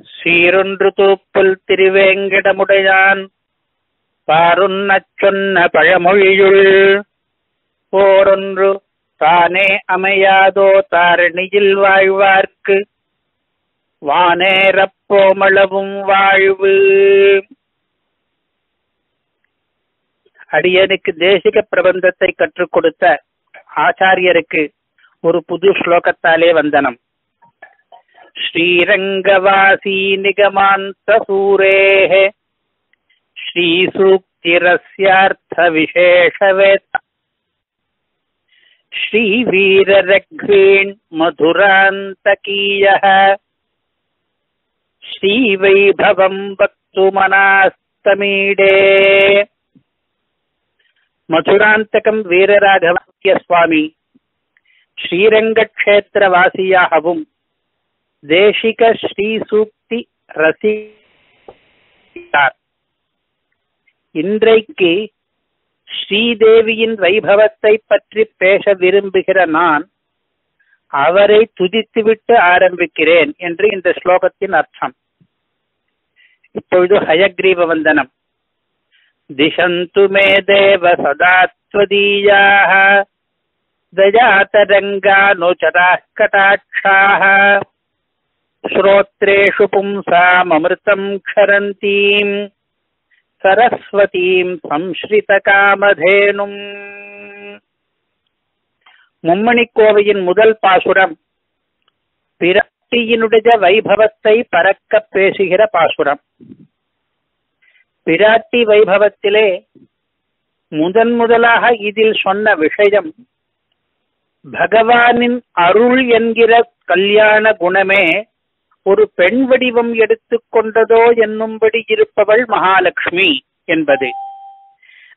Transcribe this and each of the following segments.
சீரொன்று தூப்புல் திருவேங்கடமுடையான். பாருன்னச் சொன்ன பழமொழியுள் போரொன்று தானே அமையாதோ தாரணியில் வாழ்வார்க்கு. வானேரப்போமளவும் வாழ்வு. அடியனுக்கு தேசிக பிரபந்தத்தை கற்றுக் கொடுத்த ஆச்சாரியருக்கு ஒரு புது ஸ்லோகத்தாலே வந்தனம். श्रीरङ्गवासी निगमान्तसूरेः श्रीसूक्तिरस्यार्थविशेषवेत् श्रीरङ्गवासीनिगमान्तसूरेः मधुरान्तकीयः श्रीवैभवम् वक्तुमनास्तमीडे मधुरान्तकम् वीरराघवस्य स्वामी श्रीरङ्गक्षेत्रवासीयाहुम् தேசிக ஸ்ரீ சூக்தி ரசித்தார் இன்றைக்கு ஸ்ரீதேவியின் வைபவத்தை பற்றி பேச விரும்புகிற நான் அவரை துதித்துவிட்டு ஆரம்பிக்கிறேன் என்று இந்த ஸ்லோகத்தின் அர்த்தம். இப்பொழுது ஹயக்ரீவ வந்தனம். திசந்து மே தேவ சதாத்வதீயாக தயாதரங்கா நோச்சராக கட்டாட்சாக श्रोत्रेषु पुंसाममृतम् क्षरन्तीम् सरस्वतीम् संश्ரிதகாமதேனும் மும்மணிக்கோவையின் முதல் பாசுரம் பிராட்டியினுடைய வைபவத்தை பறக்க பேசுகிற பாசுரம். பிராட்டி வைபவத்திலே முதன் முதலாக இதில் சொன்ன விஷயம் பகவானின் அருள் என்கிற கல்யாண குணமே ஒரு பெண் வடிவம் எடுத்துக்கொண்டதோ என்னும்படி இருப்பவள் மகாலட்சுமி என்பது.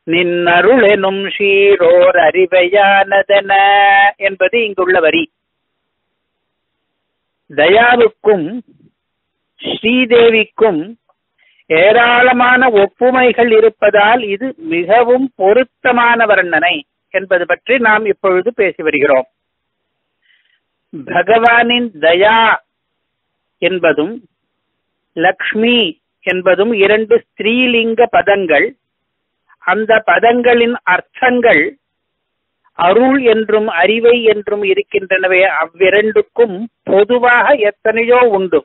நின்னருளெனும் ஷீரோர் அறிவையானதன என்பது இங்குள்ள வரி. தயாவுக்கும் ஸ்ரீதேவிக்கும் ஏராளமான ஒப்புமைகள் இருப்பதால் இது மிகவும் பொருத்தமான வர்ணனை என்பது பற்றி நாம் இப்பொழுது பேசி வருகிறோம். பகவானின் தயா என்பதும் லக்ஷ்மி என்பதும் இரண்டு ஸ்திரீலிங்க பதங்கள். அந்த பதங்களின் அர்த்தங்கள் அருள் என்றும் அறிவை என்றும் இருக்கின்றனவே அவ்விரண்டுக்கும் பொதுவாக எத்தனையோ உண்டு.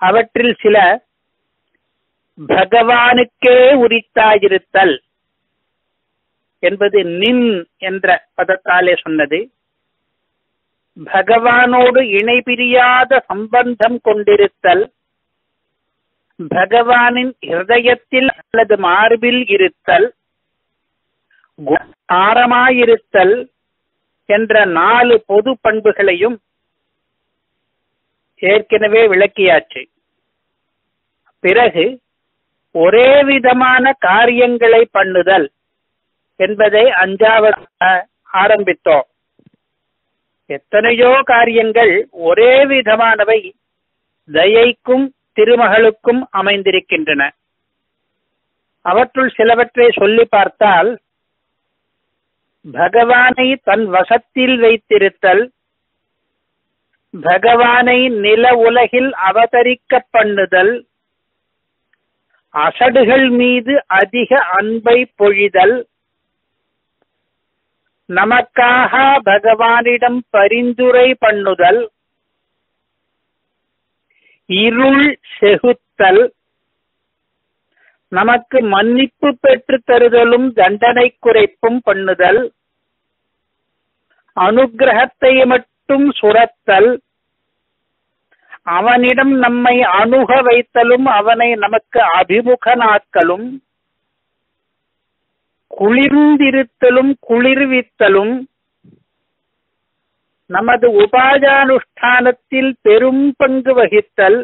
அவற்றில் சில பகவானுக்கே உரித்தாயிருத்தல் என்பது நின் என்ற பதத்தாலே சொன்னது. பகவானோடு இணை பிரியாத சம்பந்தம் கொண்டிருத்தல் பகவானின் ஹிருதயத்தில் அல்லது மார்பில் இருத்தல் ஆரமாயிருத்தல் என்ற நாலு பொது பண்புகளையும் ஏற்கனவே விளக்கியாச்சு. பிறகு ஒரே விதமான காரியங்களை பண்ணுதல் என்பதை அஞ்சாவது ஆரம்பித்தோம். எத்தனையோ காரியங்கள் ஒரே விதமானவை தயைக்கும் திருமகளுக்கும் அமைந்திருக்கின்றன. அவற்றுள் சிலவற்றை சொல்லி பார்த்தால் பகவானை தன் வசத்தில் வைத்திருத்தல் பகவானை நில உலகில் அவதரிக்க பண்ணுதல் அசடுகள் மீது அதிக அன்பை பொழிதல் நமக்காக பகவானிடம் பரிந்துரை பண்ணுதல் இருள் செகுத்தல் நமக்கு மன்னிப்பு பெற்று தருதலும் தண்டனை குறைப்பும் பண்ணுதல் அனுகிரகத்தை மட்டும் சுரத்தல் அவனிடம் நம்மை அணுக வைத்தலும் அவனை நமக்கு அபிமுகனாக்கலும் குளிர்ந்திருத்தலும் குளிர்வித்தலும் நமது உபாயானுஷ்டானத்தில் பெரும் பங்கு வகித்தல்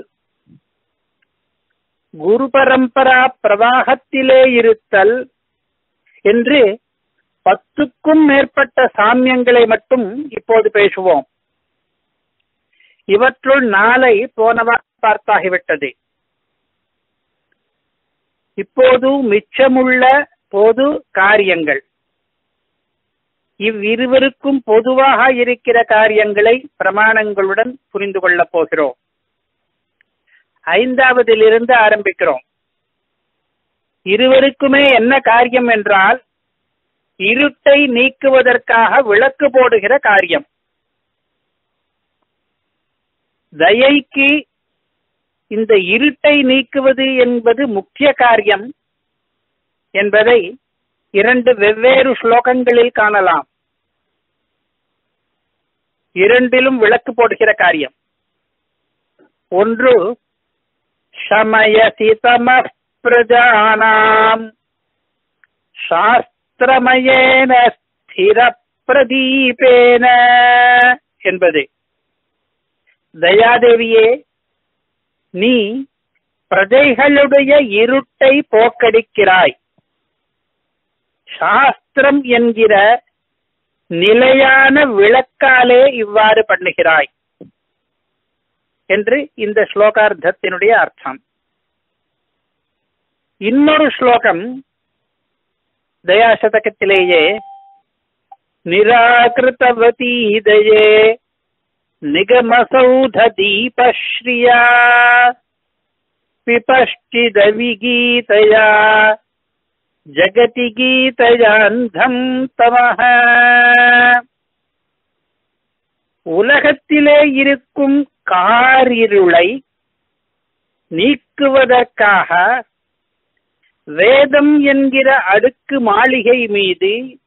குரு பரம்பரா பிரவாகத்திலே இருத்தல் என்று பத்துக்கும் மேற்பட்ட சாமியங்களை மட்டும் இப்போது பேசுவோம். இவற்றுள் நாளை போனவா பார்த்தாகிவிட்டது. இப்போது மிச்சமுள்ள பொது காரியங்கள். இவ்விருவருக்கும் பொதுவாக இருக்கிற காரியங்களை பிரமாணங்களுடன் புரிந்து கொள்ளப் போகிறோம். ஐந்தாவதிலிருந்து ஆரம்பிக்கிறோம். இருவருக்குமே என்ன காரியம் என்றால் இருட்டை நீக்குவதற்காக விளக்கு போடுகிற காரியம். தயைக்கு இந்த இருட்டை நீக்குவது என்பது முக்கிய காரியம். என்பதை இரண்டு வெவ்வேறு ஸ்லோகங்களில் காணலாம். இரண்டிலும் விளக்கு போடுகிற காரியம். ஒன்று சமயசி தம பிரஜானாம். சாஸ்திரமயேன ஸ்திர பிரதீபேன என்பது. தயாதேவியே நீ பிரஜைகளுடைய இருட்டை போக்கடிக்கிறாய் சாஸ்திரம் என்கிற நிலையான விளக்காலே இவ்வாறு பண்ணுகிறாய் என்று இந்த ஸ்லோகார்த்தத்தினுடைய அர்த்தம். இன்னொரு ஸ்லோகம் தயாசதகத்திலேயே நிராகிருத்தவதீதையே நிகமசௌத தீபஸ்ரீயா பிபஷ்டித விகீதயா ஜகதி கீதயாந்தம் தமஹ உலகத்திலே இருக்கும் காரிருளை நீக்குவதற்காக வேதம் என்கிற அடுக்கு மாளிகை மீது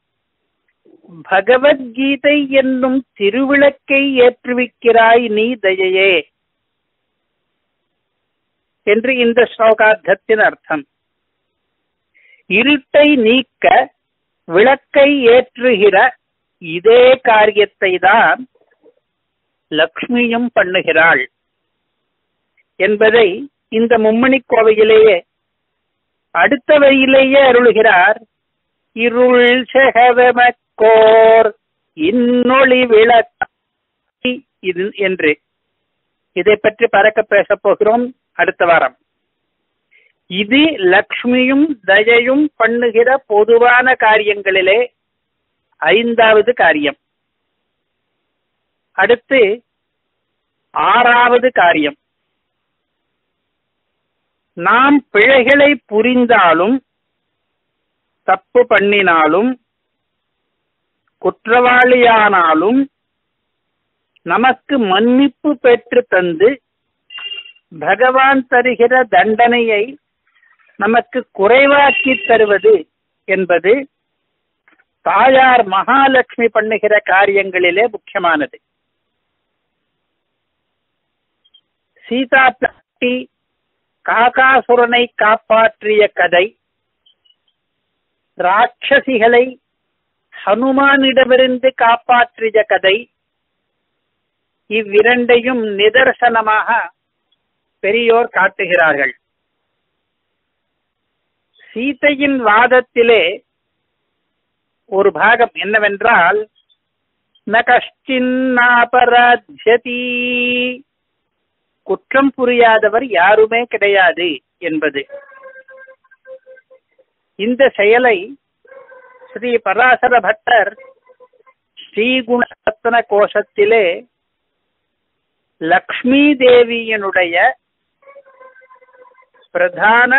பகவத்கீதை என்னும் திருவிளக்கை ஏற்றுவிக்கிறாய் நீ தயையே என்று இந்த ஸ்லோகார்த்தத்தின் அர்த்தம். இருட்டை நீக்க விளக்கை ஏற்றுகிற இதே காரியத்தை தான் லக்ஷ்மியும் பண்ணுகிறாள் என்பதை இந்த மும்மணி கோவையிலேயே அடுத்த வரியிலேயே அருளுகிறார். இருள் செகவமக்கோர் இன்னொளி விளக்கி இது என்று. இதை பற்றி பறக்க பேசப் போகிறோம். அடுத்த வாரம். இது லக்ஷ்மியும் தயையும் பண்ணுகிற பொதுவான காரியங்களிலே ஐந்தாவது காரியம். அடுத்து ஆறாவது காரியம். நாம் பிழைகளை புரிந்தாலும் தப்பு பண்ணினாலும் குற்றவாளியானாலும் நமக்கு மன்னிப்பு பெற்று தந்து பகவான் தருகிற தண்டனையை நமக்கு குறைவாக்கி தருவது என்பது தாயார் மகாலட்சுமி பண்ணுகிற காரியங்களிலே முக்கியமானது. சீதா பிராட்டி காகாசுரனை காப்பாற்றிய கதை ராட்சசிகளை ஹனுமானிடமிருந்து காப்பாற்றிய கதை இவ்விரண்டையும் நிதர்சனமாக பெரியோர் காட்டுகிறார்கள். சீதையின் வாதத்திலே ஒரு பாகம் என்னவென்றால் ந கஷ்டின்னாபராத்யதி குற்றம் புரியாதவர் யாருமே கிடையாது என்பது. இந்த செயலை ஸ்ரீ பராசர பட்டர் ஸ்ரீகுணரத்ன கோஷத்திலே லக்ஷ்மி தேவியினுடைய பிரதான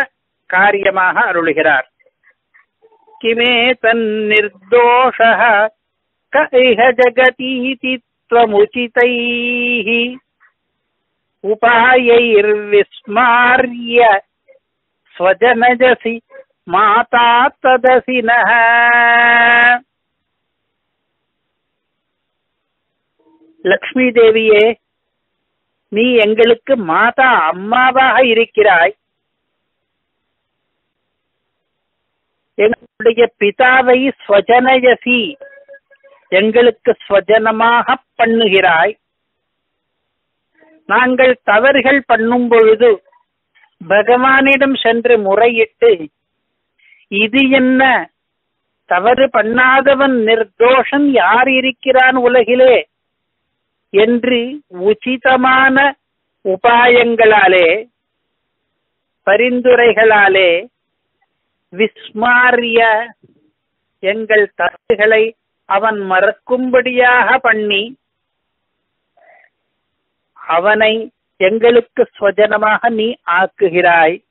காரியமாக அருளுகிறார் கிமே தன்னிர்தோஷ க இஹ ஜகதீதி त्वमुचितैः उपायैर्विस्मार्य स्वजनजसि माता तदसि नः லக்ஷ்மி தேவியே நீ எங்களுக்கு மாதா அம்மாவாக இருக்கிறாய் எங்களுடைய பிதாவை ஸ்வஜனயசி. எங்களுக்கு ஸ்வஜனமாக பண்ணுகிறாய். நாங்கள் தவறுகள் பண்ணும் பொழுது பகவானிடம் சென்று முறையிட்டு இது என்ன? தவறு பண்ணாதவன் நிர்தோஷன் யார் இருக்கிறான் உலகிலே? என்று உச்சிதமான உபாயங்களாலே பரிந்துரைகளாலே விஸ்மாரிய. எங்கள் தட்டுகளை அவன் மறக்கும்படியாக பண்ணி அவனை எங்களுக்கு ஸ்வஜனமாக நீ ஆக்குகிறாய்.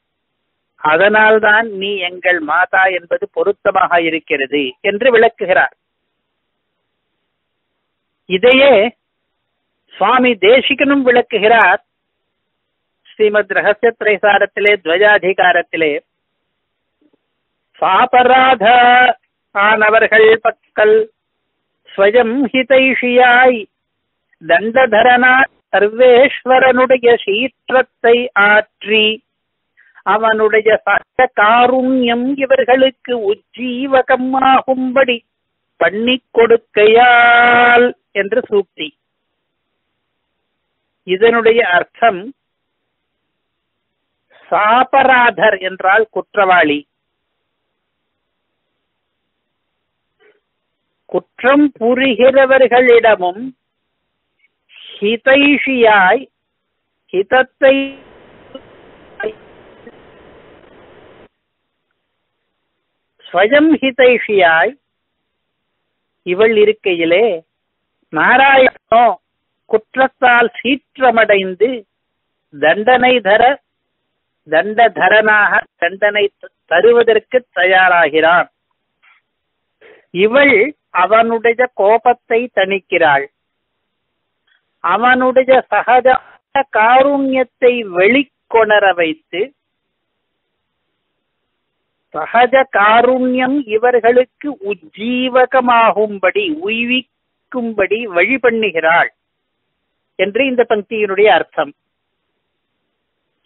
அதனால்தான் நீ எங்கள் மாதா என்பது பொருத்தமாக இருக்கிறது என்று விளக்குகிறார். இதையே சுவாமி தேசிகனும் விளக்குகிறார். ஸ்ரீமத் ரகசிய திரைசாரத்திலே துவஜாதிகாரத்திலே. சாபராத ஆனவர்கள் பக்கல் ஸ்வயம் ஹிதைஷியாய் தண்டதரனா சர்வேஸ்வரனுடைய சீற்றத்தை ஆற்றி அவனுடைய சட்ட காருண்யம் இவர்களுக்கு உஜ்ஜீவகமாகும்படி பண்ணி கொடுக்கையால் என்று சூக்தி. இதனுடைய அர்த்தம் சாபராதர் என்றால் குற்றவாளி. குற்றம் புரிகிறவர்களிடமும் ஹிதைஷியாய் ஹிதத்தை ஸ்வயம் ஹிதைஷியாய் இவள் இருக்கையிலே நாராயணோ குற்றத்தால் சீற்றமடைந்து தண்டனை தர தண்டதரனாக தண்டனை தருவதற்கு தயாராகிறான். இவள் அவனுடைய கோபத்தை தணிக்கிறாள். அவனுடைய சகஜ காருண்யத்தை வெளிக்கொணர வைத்து சகஜ காருண்யம் இவர்களுக்கு உஜ்ஜீவகமாகும்படி உய்விக்கும்படி வழி பண்ணுகிறாள் என்று இந்த பங்கியினுடைய அர்த்தம்.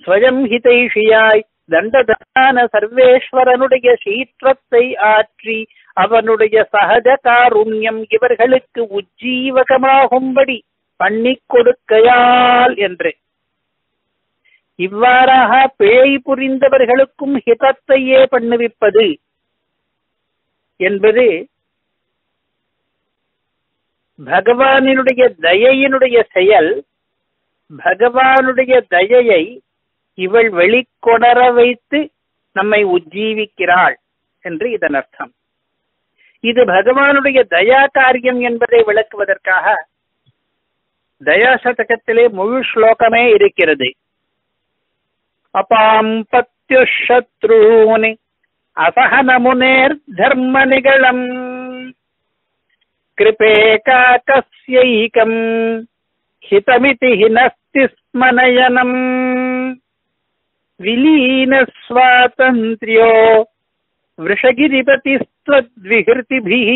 ஸ்வயம் ஹிதைஷியாய் தண்டதான சர்வேஸ்வரனுடைய சீற்றத்தை ஆற்றி அவனுடைய சகஜ காருண்யம் இவர்களுக்கு உஜ்ஜீவகமாகும்படி பண்ணி கொடுக்கையால் என்று. இவ்வாறாக பிழை புரிந்தவர்களுக்கும் ஹிதத்தையே பண்ணுவிப்பது என்பது பகவானினுடைய தயையினுடைய செயல் பகவானுடைய தயையை இவள் வெளிக்கொணர வைத்து நம்மை உஜ்ஜீவிக்கிறாள் என்று இதன் அர்த்தம். இது பகவானுடைய தயா காரியம் என்பதை விளக்குவதற்காக தயா சதகத்திலே முழு ஸ்லோகமே இருக்கிறது. அபாம் பத்யுஷத்ரூனி அசகனமுனேர் தர்ம நிகழம் கிருபே காக்கஸ்யைகம் ஹிதமிதி ஹினஸ்தி ஸ்மனயனம். விலீன சுவாதந்திரியோ ஸ்வாதந்திரியோ वृषगिरिपतिस्त्वद्विहृतिभिः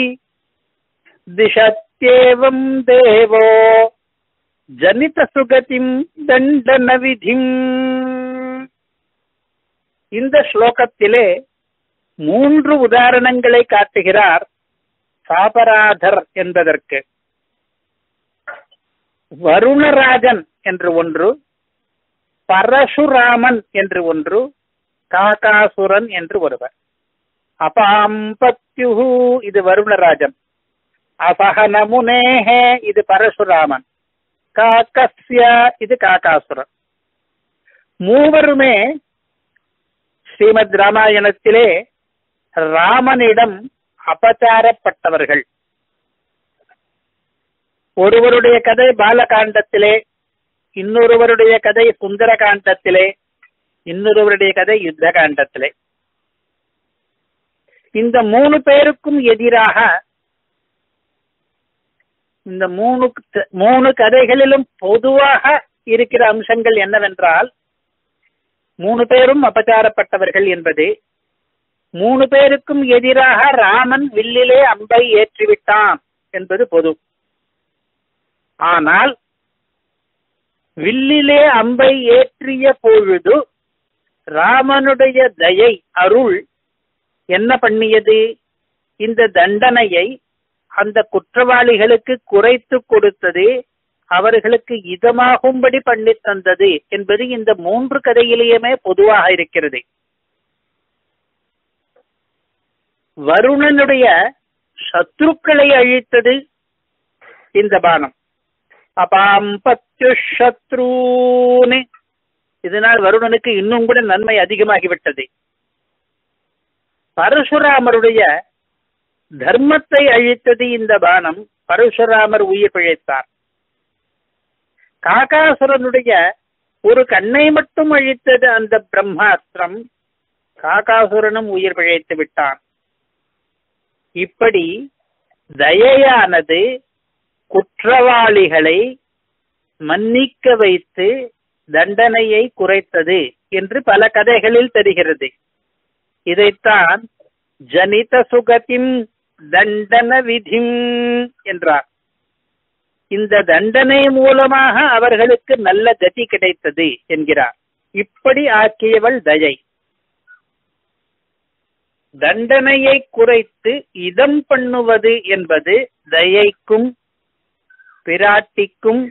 दिशत्येवम् देवो ஜனிதசுகதிம் தண்டன விதிம் இந்த ஸ்லோகத்திலே மூன்று உதாரணங்களை காட்டுகிறார் சாபராதர் என்பதற்கு வருணராஜன் என்று ஒன்று பரசுராமன் என்று ஒன்று காகாசுரன் என்று ஒருவர் அபாம்பத்யுஹு இது வருணராஜன். அசகனமுனேஹே இது பரசுராமன். காக்கஸ்ய இது காக்காசுரன். மூவருமே ஸ்ரீமத் ராமாயணத்திலே ராமனிடம் அபச்சாரப்பட்டவர்கள். ஒருவருடைய கதை பாலகாண்டத்திலே இன்னொருவருடைய கதை சுந்தர காண்டத்திலே இன்னொருவருடைய கதை யுத்த காண்டத்திலே இந்த மூணு பேருக்கும் எதிராக இந்த மூணு மூணு கதைகளிலும் பொதுவாக இருக்கிற அம்சங்கள் என்னவென்றால் மூணு பேரும் அபச்சாரப்பட்டவர்கள் என்பது மூணு பேருக்கும் எதிராக ராமன் வில்லிலே அம்பை ஏற்றிவிட்டான் என்பது பொது. ஆனால் வில்லிலே அம்பை ஏற்றிய பொழுது ராமனுடைய தயை அருள் என்ன பண்ணியது? இந்த தண்டனையை அந்த குற்றவாளிகளுக்கு குறைத்து கொடுத்தது அவர்களுக்கு இதமாகும்படி பண்ணி தந்தது என்பது இந்த மூன்று கதையிலேயுமே பொதுவாக இருக்கிறது. வருணனுடைய சத்ருக்களை அழித்தது இந்த பானம். அபாம் பத்து சத்ரூனு இதனால் வருணனுக்கு இன்னும் கூட நன்மை அதிகமாகிவிட்டது. பரசுராமருடைய தர்மத்தை அழித்தது இந்த பானம் பரசுராமர் உயிர் பிழைத்தார். காகாசுரனுடைய ஒரு கண்ணை மட்டும் அழித்தது அந்த பிரம்மாஸ்திரம் காகாசுரனும் உயிர் பிழைத்து விட்டான். இப்படி தயையானது குற்றவாளிகளை மன்னிக்க வைத்து தண்டனையை குறைத்தது என்று பல கதைகளில் தெரிகிறது. இதைத்தான் ஜனித சுகத்தின் தண்டன விதிம் என்றார். இந்த தண்டனை மூலமாக அவர்களுக்கு நல்ல கதி கிடைத்தது என்கிறார். இப்படி ஆக்கியவள் தயை. தண்டனையை குறைத்து இதம் பண்ணுவது என்பது தயைக்கும் பிராட்டிக்கும்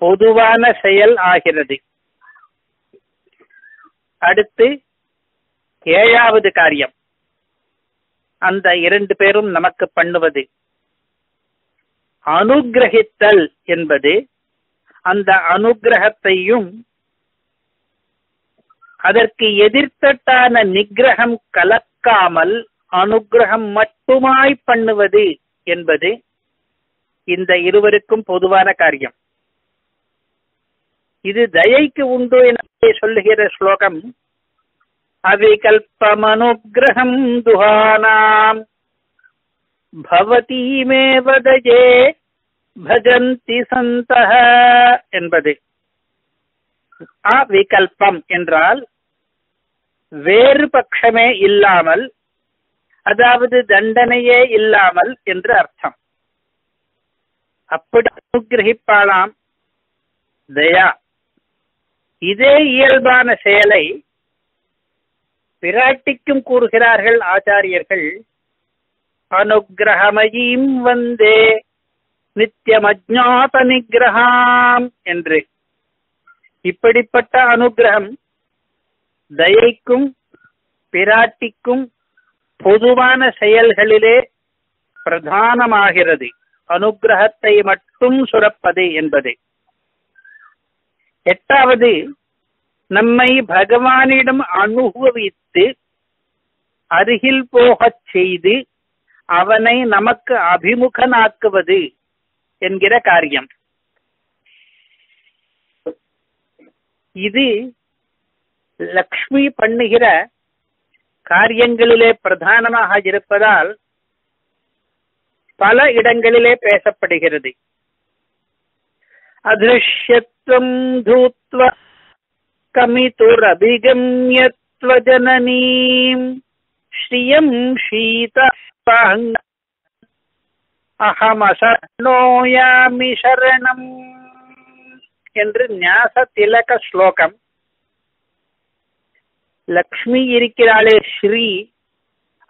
பொதுவான செயல் ஆகிறது. அடுத்து ஏழாவது காரியம். அந்த இரண்டு பேரும் நமக்கு பண்ணுவது. அனுகிரகித்தல் என்பது அந்த அனுகிரகத்தையும் அதற்கு எதிர்த்தட்டான நிகிரகம் கலக்காமல் அனுகிரகம் மட்டுமாய் பண்ணுவது என்பது இந்த இருவருக்கும் பொதுவான காரியம். இது தயைக்கு உண்டு என்பதை சொல்லுகிற ஸ்லோகம் அவிகல்பமனுகிரகம் துஹானாம் பவதீமேவ தயே பஜந்தி சந்தஹ என்பது. அவிகல்பம் என்றால் வேறு பட்சமே இல்லாமல் அதாவது தண்டனையே இல்லாமல் என்று அர்த்தம். அப்படி அனுகிரகிப்பாளாம் தயா. இதே இயல்பான செயலை பிராட்டிக்கும் கூறுகிறார்கள் ஆச்சாரியர்கள் அனுகிரகமயீம் வந்தே நித்தியம் அஜாத நிகிரகாம் என்று. இப்படிப்பட்ட அனுகிரகம் தயைக்கும் பிராட்டிக்கும் பொதுவான செயல்களிலே பிரதானமாகிறது. அனுகிரகத்தை மட்டும் சுரப்பது என்பது. எட்டாவது நம்மை பகவானிடம் அனுபவித்து அருகில் போகச் செய்து அவனை நமக்கு அபிமுகனாக்குவது என்கிற காரியம். இது லக்ஷ்மி பண்ணுகிற காரியங்களிலே பிரதானமாக இருப்பதால் பல இடங்களிலே பேசப்படுகிறது. அதிருஷ்யத்துவம் தூத்வ கமிதுரபிகம்யத்வஜனனீம் ஸ்ரீயம் ஷீதாங்க அகமசனோயாமி சரணம் என்று ஞாச திலக ஸ்லோகம் லக்ஷ்மி இருக்கிறாளே ஸ்ரீ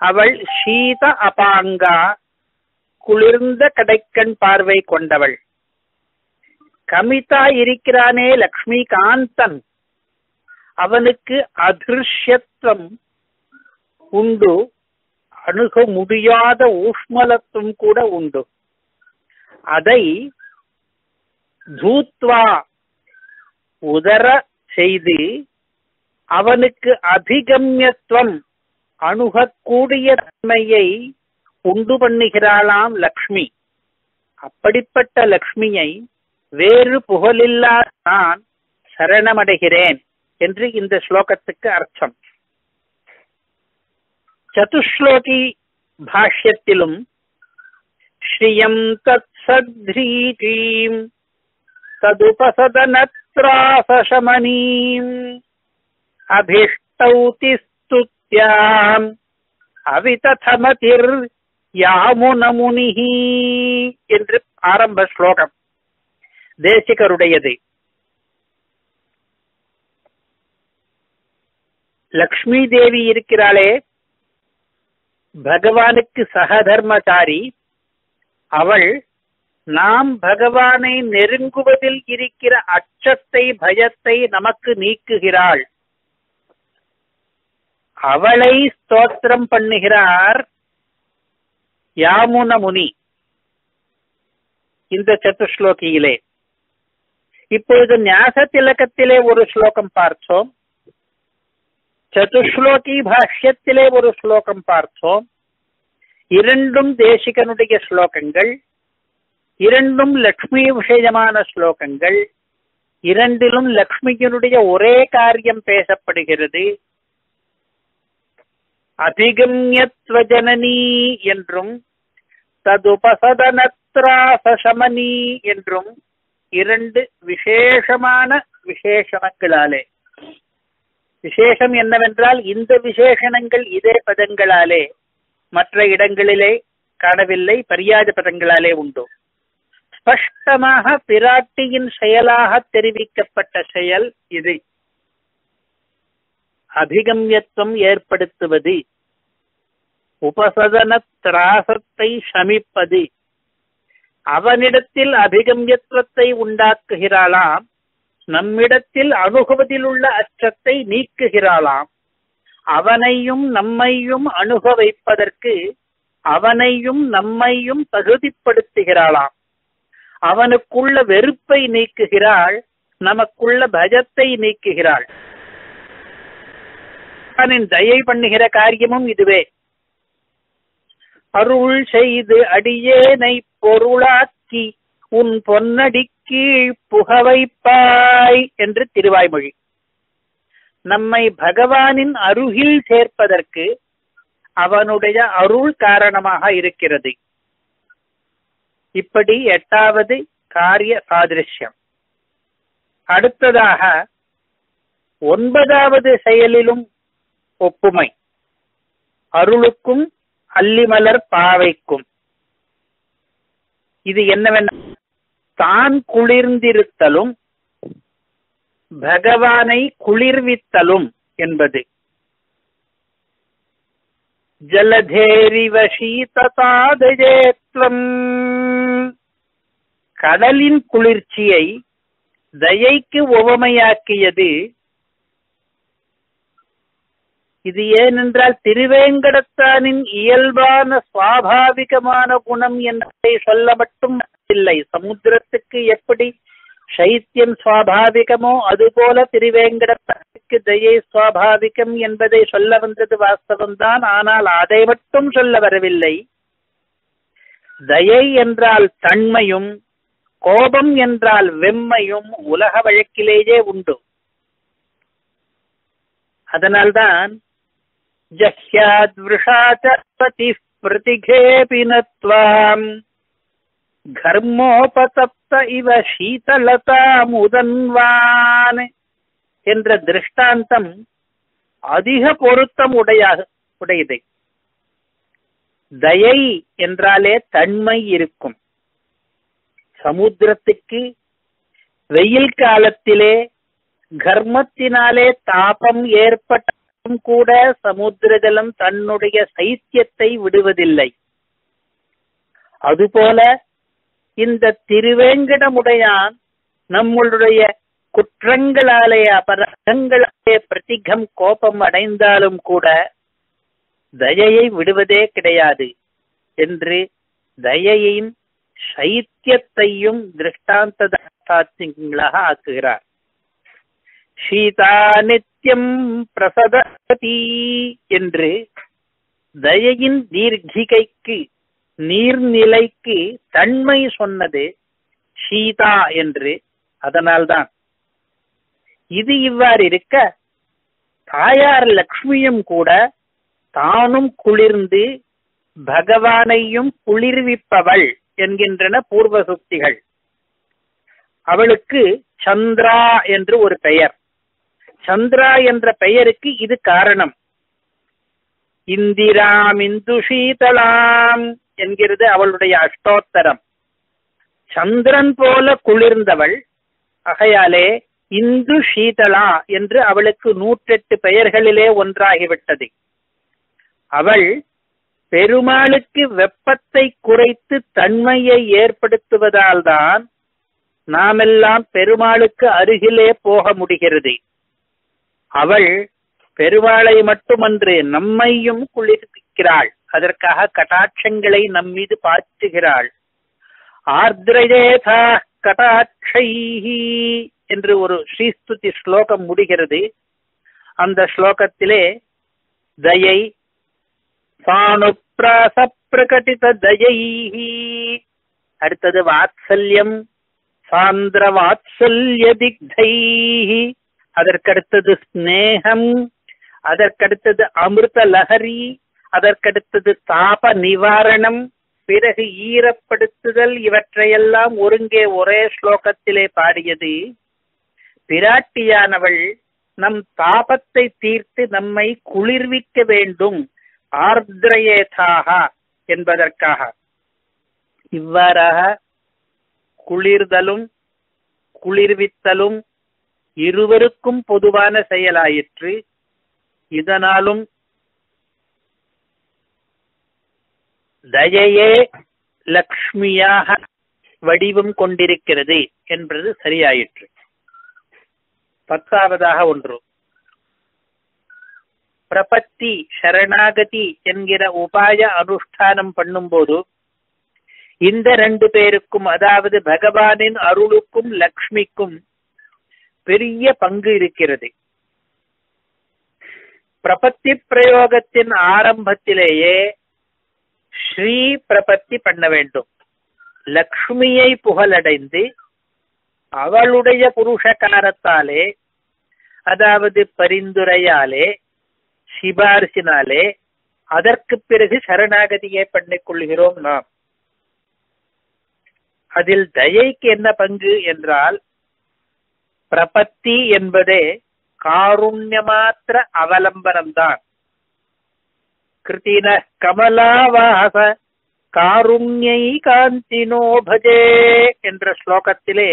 அவள் ஷீத அபாங்கா குளிர்ந்த கடைக்கண் பார்வை கொண்டவள். கமிதா இருக்கிறானே லக்ஷ்மி காந்தன் அவனுக்கு அதிருஷ்யத்துவம் உண்டு. அணுக முடியாத ஊஷ்மலத்துவம் கூட உண்டு. அதை தூத்வா உதர செய்து அவனுக்கு அதிகம்யத்துவம் அணுகக்கூடிய தன்மையை உண்டு பண்ணுகிறாளாம் லக்ஷ்மி. அப்படிப்பட்ட லக்ஷ்மியை வேறு புகழில்லா நான் சரணமடைகிறேன். என்று இந்த ஸ்லோகத்துக்கு அர்த்தம். சதுஸ்லோகி பாஷ்யத்திலும் ஸ்ரீயம் தத் சத்ரீகீம் ததுபசதனத்ராசமனீம் அபிஷ்டௌதி ஸ்துத்யாம் அவிததமதிர் யாமுனமுனிஹி என்று ஆரம்ப ஸ்லோகம் தேசிகருடையது லக்ஷ்மி தேவி இருக்கிறாளே. பகவானுக்கு சகதர்மச்சாரி அவள் நாம் பகவானை நெருங்குவதில் இருக்கிற அச்சத்தை பயத்தை நமக்கு நீக்குகிறாள். அவளை ஸ்தோத்திரம் பண்ணுகிறார் யாமுன முனி. இந்த சத்துஸ்லோகியிலே இப்பொழுது ஞாச திலக்கத்திலே ஒரு ஸ்லோகம் பார்த்தோம். சதுஸ்லோகி பாஷ்யத்திலே ஒரு ஸ்லோகம் பார்த்தோம் இரண்டும் தேசிகனுடைய ஸ்லோகங்கள் இரண்டும் லக்ஷ்மி விஷயமான ஸ்லோகங்கள் இரண்டிலும் லக்ஷ்மியினுடைய ஒரே காரியம் பேசப்படுகிறது அபிகம்யத்வஜனனி என்றும் ததுபசதனத்ராசமனி என்றும் இரண்டு விசேஷமான விசேஷணங்களாலே விசேஷம் என்னவென்றால் இந்த விசேஷணங்கள் இதே பதங்களாலே மற்ற இடங்களிலே காணவில்லை பரியாஜ பதங்களாலே உண்டு. ஸ்பஷ்டமாக பிராட்டியின் செயலாக தெரிவிக்கப்பட்ட செயல் இது. அபிகம்யத்துவம் ஏற்படுத்துவது. உபசதன திராசத்தை சமிப்பது. அவனிடத்தில் அபிகம்யத்துவத்தை உண்டாக்குகிறாளாம் நம்மிடத்தில் அணுகுவதில் உள்ள அச்சத்தை நீக்குகிறாளாம். அவனையும் நம்மையும் அணுக வைப்பதற்கு அவனையும் நம்மையும் தகுதிப்படுத்துகிறாளாம். அவனுக்குள்ள வெறுப்பை நீக்குகிறாள் நமக்குள்ள பஜத்தை நீக்குகிறாள். அவனின் தயை பண்ணுகிற காரியமும் இதுவே. அருள் செய்து அடியேனை பொருளாக்கி உன் பொன்னடி கீழ் புகவைப்பாய் என்று திருவாய்மொழி. நம்மை பகவானின் அருகில் சேர்ப்பதற்கு அவனுடைய அருள் காரணமாக இருக்கிறது. இப்படி எட்டாவது காரிய சாதிருஷ்யம். அடுத்ததாக ஒன்பதாவது செயலிலும் ஒப்புமை. அருளுக்கும் அல்லிமலர் பாவைக்கும். இது என்னவென்ன தான் குளிர்ந்திருத்தலும் பகவானை குளிர்வித்தலும் என்பது. ஜலதேரிவ சீததாதஜேத்வம் கடலின் குளிர்ச்சியை தயைக்கு உவமையாக்கியது. இது ஏனென்றால் திருவேங்கடத்தானின் இயல்பான சுவாபாவிகமான குணம் என்பதை சொல்ல மட்டும் இல்லை. சமுத்திரத்துக்கு எப்படி சைத்தியம் சுவாபாவிகமோ அதுபோல திருவேங்கடத்துக்கு தயை சுவாபாவிகம் என்பதை சொல்ல வந்தது வாஸ்தவம்தான். ஆனால் அதை மட்டும் சொல்ல வரவில்லை. தயை என்றால் தன்மையும் கோபம் என்றால் வெம்மையும் உலக வழக்கிலேயே உண்டு. அதனால்தான் ஜஹ்யாத்விருஷாச்சபதி பிரதிகேபினத்வாம் கர்மோபதப்த இவ சீதலதாமுதன்வான் என்ற திருஷ்டாந்தம் அதிக பொருத்தம் உடையாக உடையது. தயை என்றாலே தன்மை இருக்கும். சமுத்திரத்துக்கு வெயில் காலத்திலே கர்மத்தினாலே தாபம் ஏற்பட்டாலும் கூட சமுத்திர ஜலம் தன்னுடைய சைத்தியத்தை விடுவதில்லை. அதுபோல இந்த திருவேங்கடமுடையான் நம்மளுடைய குற்றங்களாலே அபராதங்களாலே பிரதிகம் கோபம் அடைந்தாலும் கூட தயையை விடுவதே கிடையாது என்று தயையின் சைத்தியத்தையும் திருஷ்டாந்த சாத்தியங்களாக ஆக்குகிறார். சீதா நித்தியம் பிரசததி என்று தயையின் தீர்க்கிகைக்கு நீர்நிலைக்கு தன்மை சொன்னது சீதா என்று. அதனால்தான் இது இவ்வாறு இருக்க தாயார் லக்ஷ்மியும் கூட தானும் குளிர்ந்து பகவானையும் குளிர்விப்பவள் என்கின்றன பூர்வ சுக்திகள். அவளுக்கு சந்திரா என்று ஒரு பெயர். சந்திரா என்ற பெயருக்கு இது காரணம். இந்திராம் இந்து சீதலாம் என்கிறது அவளுடைய அஷ்டோத்தரம். சந்திரன் போல குளிர்ந்தவள். ஆகையாலே இந்து சீதலா என்று அவளுக்கு நூற்றெட்டு பெயர்களிலே ஒன்றாகிவிட்டது. அவள் பெருமாளுக்கு வெப்பத்தை குறைத்து தன்மையை ஏற்படுத்துவதால் தான் நாமெல்லாம் பெருமாளுக்கு அருகிலே போக முடிகிறது. அவள் பெருமாளை மட்டுமன்று நம்மையும் குளிர்விக்கிறாள். அதற்காக கட்டாட்சங்களை நம் மீது பாய்ச்சுகிறாள். ஆர்திரஜேதா கட்டாட்சை என்று ஒரு ஸ்ரீஸ்துதி ஸ்லோகம் முடிகிறது. அந்த ஸ்லோகத்திலே தயை சாணுப்ராச பிரகட்டித தயைஹி. அடுத்தது வாத்சல்யம் சாந்திர வாத்சல்ய திக்தைஹி அதற்கடுத்தது ஸ்நேகம் அதற்கடுத்தது அமிர்த லஹரி அதற்கடுத்தது தாப நிவாரணம் பிறகு ஈரப்படுத்துதல் இவற்றையெல்லாம் ஒருங்கே ஒரே ஸ்லோகத்திலே பாடியது. பிராட்டியானவள் நம் தாபத்தை தீர்த்து நம்மை குளிர்விக்க வேண்டும் ஆர்திரயேதாக என்பதற்காக. இவ்வாறாக குளிர்தலும் குளிர்வித்தலும் இருவருக்கும் பொதுவான செயலாயிற்று. இதனாலும் தயையே லக்ஷ்மியாக வடிவம் கொண்டிருக்கிறது என்பது சரியாயிற்று. பத்தாவதாக ஒன்று. பிரபத்தி சரணாகதி என்கிற உபாய அனுஷ்டானம் பண்ணும்போது இந்த ரெண்டு பேருக்கும் அதாவது பகவானின் அருளுக்கும் லக்ஷ்மிக்கும் பெரிய பங்கு இருக்கிறது. பிரபத்தி பிரயோகத்தின் ஆரம்பத்திலேயே ஸ்ரீ பிரபத்தி பண்ண வேண்டும். லக்ஷ்மியை புகழடைந்து அவளுடைய புருஷகாரத்தாலே அதாவது பரிந்துரையாலே சிபாரிசினாலே அதற்கு பிறகு சரணாகதியை பண்ணிக் கொள்கிறோம் நாம். அதில் தயைக்கு என்ன பங்கு என்றால் பிரபத்தி என்பதே காருண்யமாத்திர அவலம்பனம்தான் கிருத்தின கமலாவாச காருண்யை காந்தினோ பஜே என்ற ஸ்லோகத்திலே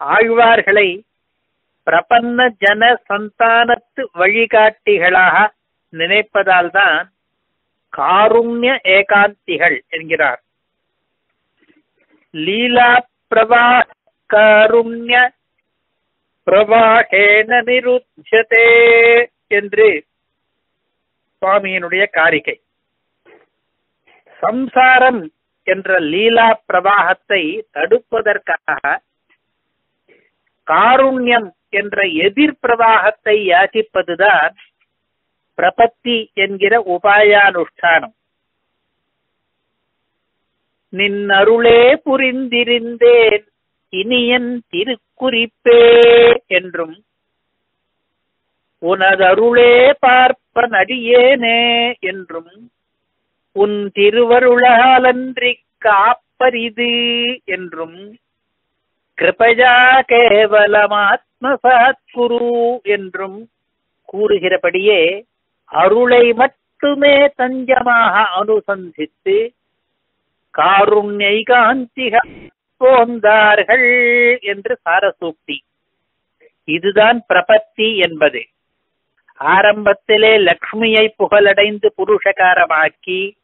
ஆழ்வார்களை பிரபன்ன ஜன சந்தானத்து வழிகாட்டிகளாக நினைப்பதால் தான் காருண்ய ஏகாந்திகள் என்கிறார். லீலா பிரவா காருண்ய பிரவாகேன நிருத்தியதே என்று சுவாமியினுடைய காரிகை. சம்சாரம் என்ற லீலா பிரவாகத்தை தடுப்பதற்காக காருண்யம் என்ற எதிர் பிரவாகத்தை யாசிப்பதுதான் பிரபத்தி என்கிற உபாயானுஷ்டானம். நின் அருளே புரிந்திருந்தேன் இனியன் திருக்குறிப்பே என்றும் உனதருளே பார்ப்ப நடியேனே என்றும் உன் திருவருளாலன்றி காப்பரிது என்றும் கிருபயா கேவலமாத்மசாத் குரு என்றும் கூறுகிறபடியே அருளை மட்டுமே தஞ்சமாக அனுசந்தித்து காருண்யைகாந்திக போந்தார்கள் என்று சாரசூக்தி. இதுதான் பிரபத்தி என்பது. ஆரம்பத்திலே லக்ஷ்மியை புகழடைந்து புருஷகாரமாக்கி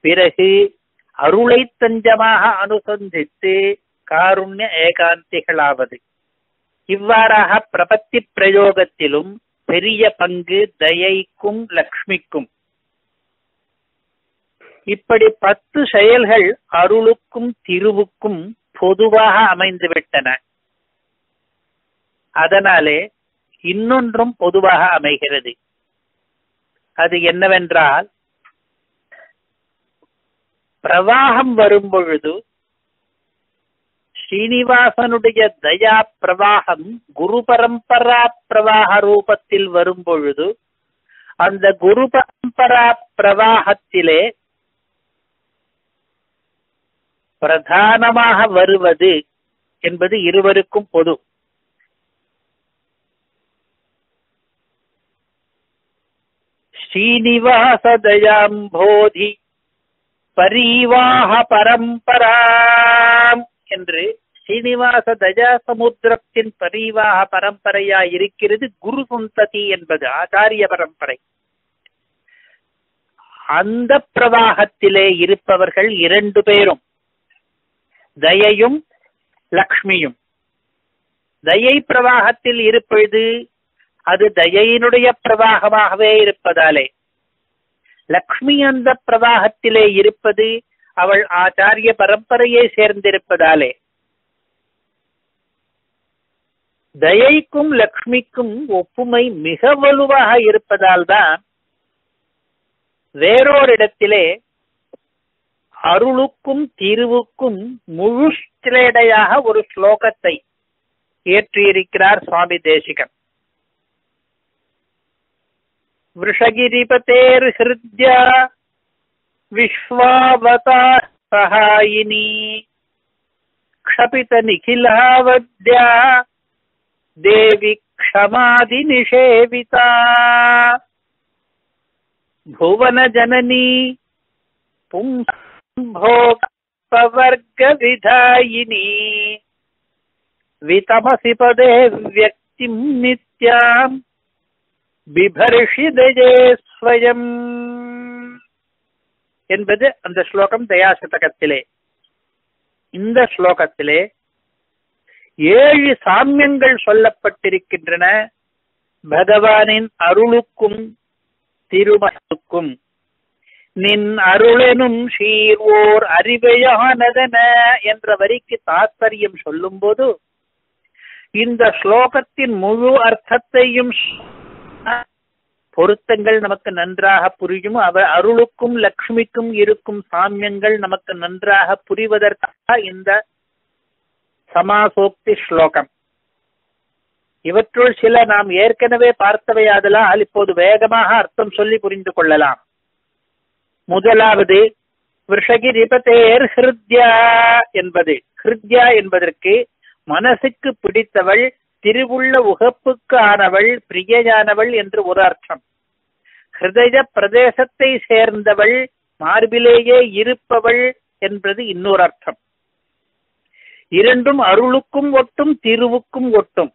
பிறகு அருளை தஞ்சமாக அனுசந்தித்து காருண்ய ஏகாந்திகளாவது. இவ்வாறாக பிரபத்தி பிரயோகத்திலும் பெரிய பங்கு தயைக்கும் லக்ஷ்மிக்கும். இப்படி பத்து செயல்கள் அருளுக்கும் திருவுக்கும் பொதுவாக அமைந்துவிட்டன. அதனாலே இன்னொன்றும் பொதுவாக அமைகிறது. அது என்னவென்றால் பிரவாகம் வரும் பொழுது ஸ்ரீனிவாசனுடைய தயா பிரவாகம் குரு பரம்பரா பிரவாக ரூபத்தில் வரும் பொழுது அந்த குரு பரம்பரா பிரவாகத்திலே பிரதானமாக வருவது என்பது இருவருக்கும் பொது. ஸ்ரீனிவாசதயாம்போதி பரிவாக பரம்பராம் என்று ஸ்ரீனிவாச தஜா சமுத்திரத்தின் பரிவாக பரம்பரையா இருக்கிறது குரு சுந்ததி என்பது ஆச்சாரிய பரம்பரை. அந்த பிரவாகத்திலே இருப்பவர்கள் இரண்டு பேரும் தயையும் லக்ஷ்மியும். தயை பிரவாகத்தில் இருப்பது அது தயையினுடைய பிரவாகமாகவே இருப்பதாலே. லக்ஷ்மி அந்த பிரவாகத்திலே இருப்பது அவள் ஆச்சாரிய பரம்பரையை சேர்ந்திருப்பதாலே. தயைக்கும் லக்ஷ்மிக்கும் ஒப்புமை மிக வலுவாக இருப்பதால் தான் வேறோரிடத்திலே அருளுக்கும் தீர்வுக்கும் முழு சிலேடையாக ஒரு ஸ்லோகத்தை ஏற்றியிருக்கிறார் சுவாமி தேசிகன். वृषगिरिपतेर्हृद्य विश्वावता सहायिनी क्षपितनिखिलावद्या देवि क्षमादिनिषेविता भुवनजननी पुंसम्भोक्तवर्गविधायिनी। वितमसि पदे व्यक्ति नित्याम् பிபர்ஷிதயே ஸ்வயம் என்பது அந்த ஸ்லோகம் தயாசதகத்திலே இந்த ஸ்லோகத்திலே ஏழு சாமியங்கள் சொல்லப்பட்டிருக்கின்றன. பகவானின் அருளுக்கும் திருமலுக்கும் நின் அருளெனும் சீர்வோர் அறிவையானதன என்ற வரிக்கு தாத்பரியம் சொல்லும்போது இந்த ஸ்லோகத்தின் முழு அர்த்தத்தையும் பொருத்தங்கள் நமக்கு நன்றாக புரியும் அவர் அருளுக்கும் லக்ஷ்மிக்கும் இருக்கும் சாமியங்கள் நமக்கு நன்றாக புரிவதற்காக இந்த சமாசோக்தி ஸ்லோகம். இவற்றுள் சில நாம் ஏற்கனவே பார்த்தவையாதலால் இப்போது வேகமாக அர்த்தம் சொல்லி புரிந்து கொள்ளலாம். முதலாவது விஷகிரிபதேர் ஹிருத்யா என்பது. ஹிருத்யா என்பதற்கு மனசுக்கு பிடித்தவள் திருவுள்ள உகப்புக்கு ஆனவள் பிரியையானவள் என்று ஒரு அர்த்தம். ஹிருதய பிரதேசத்தை சேர்ந்தவள் மார்பிலேயே இருப்பவள் என்பது இன்னொரு அர்த்தம். இரண்டும் அருளுக்கும் ஒட்டும் திருவுக்கும் ஒட்டும்.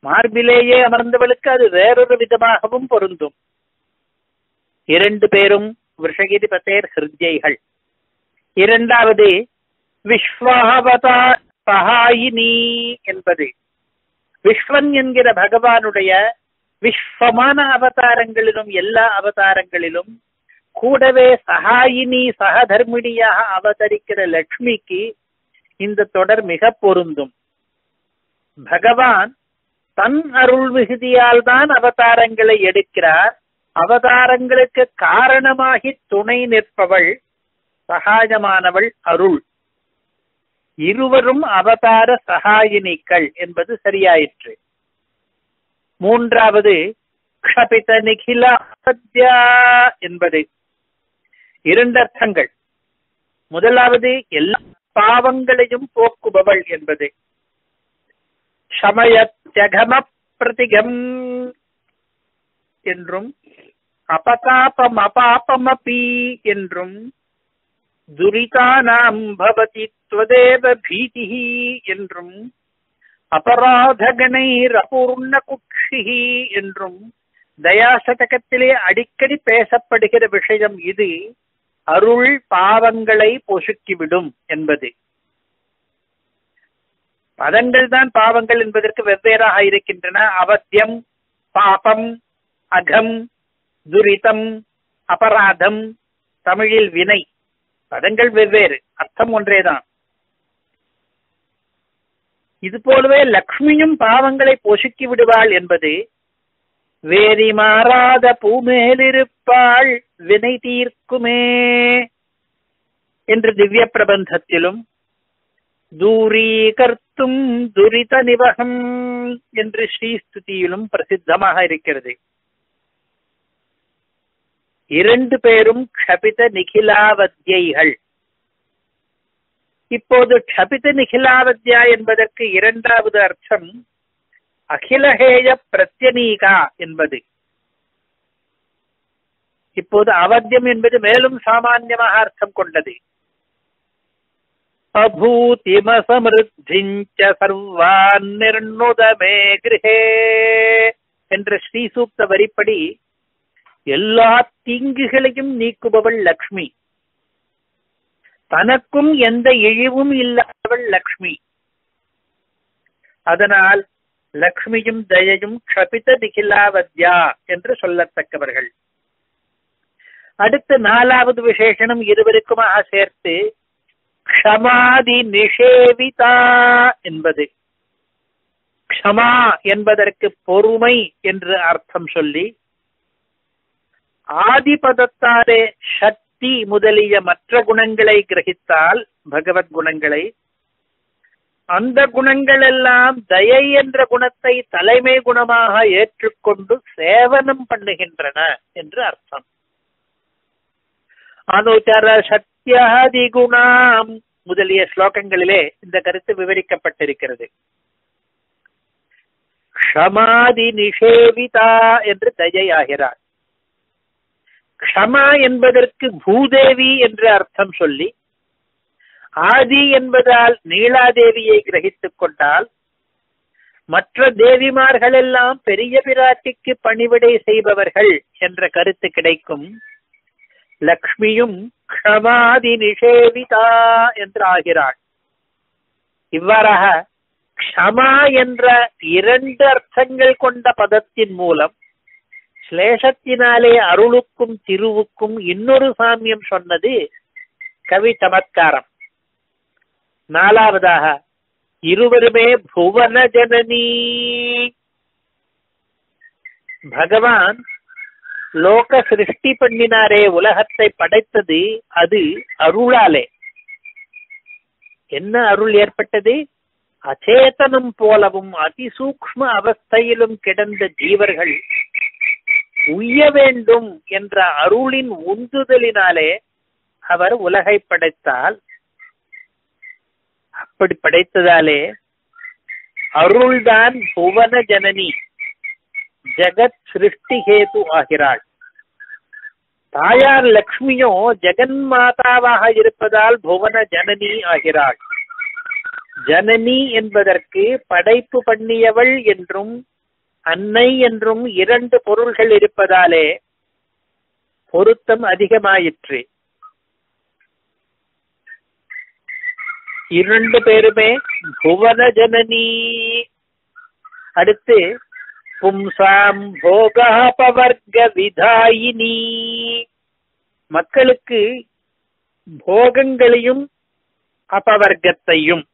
மார்பிலேயே அமர்ந்தவளுக்கு அது வேறொரு விதமாகவும் பொருந்தும். இரண்டு பேரும் விஷகிரி பதேர் ஹிருத்யைகள். இரண்டாவது விஸ்வாவதா சகாயினி என்பது. விஸ்வன் என்கிற பகவானுடைய விஸ்வமான அவதாரங்களிலும் எல்லா அவதாரங்களிலும் கூடவே சகாயினி சகதர்மிணியாக அவதரிக்கிற லக்ஷ்மிக்கு இந்த தொடர் மிக பொருந்தும். பகவான் தன் அருள் மிகுதியால் தான் அவதாரங்களை எடுக்கிறார். அவதாரங்களுக்கு காரணமாகி துணை நிற்பவள் சகாயமானவள் அருள். இருவரும் அவதார சகாயினிகள் என்பது சரியாயிற்று. மூன்றாவது க்ஷபித நிகிலா என்பது. இரண்டு அர்த்தங்கள் முதலாவது எல்லா பாவங்களையும் போக்குபவள் என்பது. சமயத்யகம பிரதிகம் என்றும் அபதாபம் அபாபமபி என்றும் துரிதானாம் பவதி துவதேவ பீதிஹ என்றும் அபராதகனைர் ரபூர்ண குக்ஷிஹி என்றும் தயாசதகத்திலே அடிக்கடி பேசப்படுகிற விஷயம் இது அருள் பாவங்களை பொசுக்கிவிடும் என்பது. பதங்கள் தான் பாவங்கள் என்பதற்கு வெவ்வேறாக இருக்கின்றன. அவத்தியம் பாபம் அகம் துரிதம் அபராதம் தமிழில் வினை. பதங்கள் வெவ்வேறு. அர்த்தம் ஒன்றேதான். இது போலவே லக்ஷ்மியும் பாவங்களை பொசுக்கி விடுவாள் என்பது வேதி மாறாத பூமேலிருப்பாள் வினை தீர்க்குமே என்று திவ்ய பிரபந்தத்திலும் தூரீகர்த்தும் துரித நிவகம் என்று ஸ்ரீஸ்துதியிலும் பிரசித்தமாக இருக்கிறது. இரண்டு பேரும் க்ஷபித நிகிலாவத்தியைகள். இப்போது க்ஷபித நிகிலாவத்யா என்பதற்கு இரண்டாவது அர்த்தம் அகிலஹேய பிரத்யனீகா என்பது. இப்போது அவத்தியம் என்பது மேலும் சாமான்யமாக அர்த்தம் கொண்டது. அபூதிமசமிருத்திஞ்ச சர்வான் நிர்ணுதமே கிரகே என்ற ஸ்ரீசூக்த வரிப்படி எல்லா தீங்குகளையும் நீக்குபவள் லக்ஷ்மி. தனக்கும் எந்த இழிவும் இல்லாதவள் லக்ஷ்மி. அதனால் லக்ஷ்மியும் தயையும் க்ஷபித நிகிலாவத்யா என்று சொல்லத்தக்கவர்கள். அடுத்த நாலாவது விசேஷனம் இருவருக்குமாக சேர்த்து க்ஷமாதி நிஷேவிதா என்பது. க்ஷமா என்பதற்கு பொறுமை என்று அர்த்தம் சொல்லி ஆதிபதத்தாலே சக்தி முதலிய மற்ற குணங்களை கிரகித்தால் பகவத் குணங்களை அந்த குணங்கள் எல்லாம் தயை என்ற குணத்தை தலைமை குணமாக ஏற்றுக்கொண்டு சேவனம் பண்ணுகின்றன என்று அர்த்தம். அனுச்சர சத்தியாதி குணாம் முதலிய ஸ்லோகங்களிலே இந்த கருத்து விவரிக்கப்பட்டிருக்கிறது. ஷமாதி நிஷேவிதா என்று தயை ஆகிறார். க்ஷமா என்பதற்கு பூதேவி என்று அர்த்தம் சொல்லி ஆதி என்பதால் நீலாதேவியை கிரகித்துக் கொண்டால் மற்ற தேவிமார்கள் எல்லாம் பெரிய பிராட்டிக்கு பணிவிடை செய்பவர்கள் என்ற கருத்து கிடைக்கும். லக்ஷ்மியும் க்ஷமாதி நிஷேவிதா என்று ஆகிறாள். இவ்வாறாக க்ஷமா என்ற இரண்டு அர்த்தங்கள் கொண்ட பதத்தின் மூலம் ஸ்லேஷத்தினாலே அருளுக்கும் திருவுக்கும் இன்னொரு சாமியம் சொன்னது கவி சமத்காரம் நாலாவதாக இருவருமே புவன ஜனனி பகவான் லோக சிருஷ்டி பண்ணினாரே உலகத்தை படைத்தது அது அருளாலே என்ன அருள் ஏற்பட்டது அச்சேதனம் போலவும் அதிசூக்ம அவஸ்தையிலும் கிடந்த ஜீவர்கள் உய்ய வேண்டும் என்ற அருளின் உந்துதலினாலே அவர் உலகை படைத்தால் அப்படி படைத்ததாலே அருள்தான் புவன ஜனனி ஜெகத் சிருஷ்டி ஹேது ஆகிறாள். தாயார் லக்ஷ்மியோ ஜெகன் மாதாவாக இருப்பதால் புவன ஜனனி ஆகிறாள். ஜனனி என்பதற்கு படைப்பு பண்ணியவள் என்றும் அன்னை என்றும் இரண்டு பொருள்கள் இருப்பதாலே பொருத்தம் அதிகமாயிற்று. இரண்டு பேருமே புவன ஜனனி அடுத்து பும்சாம் போகாபவர்க விதாயினி. மக்களுக்கு போகங்களையும் அபவர்க்கத்தையும்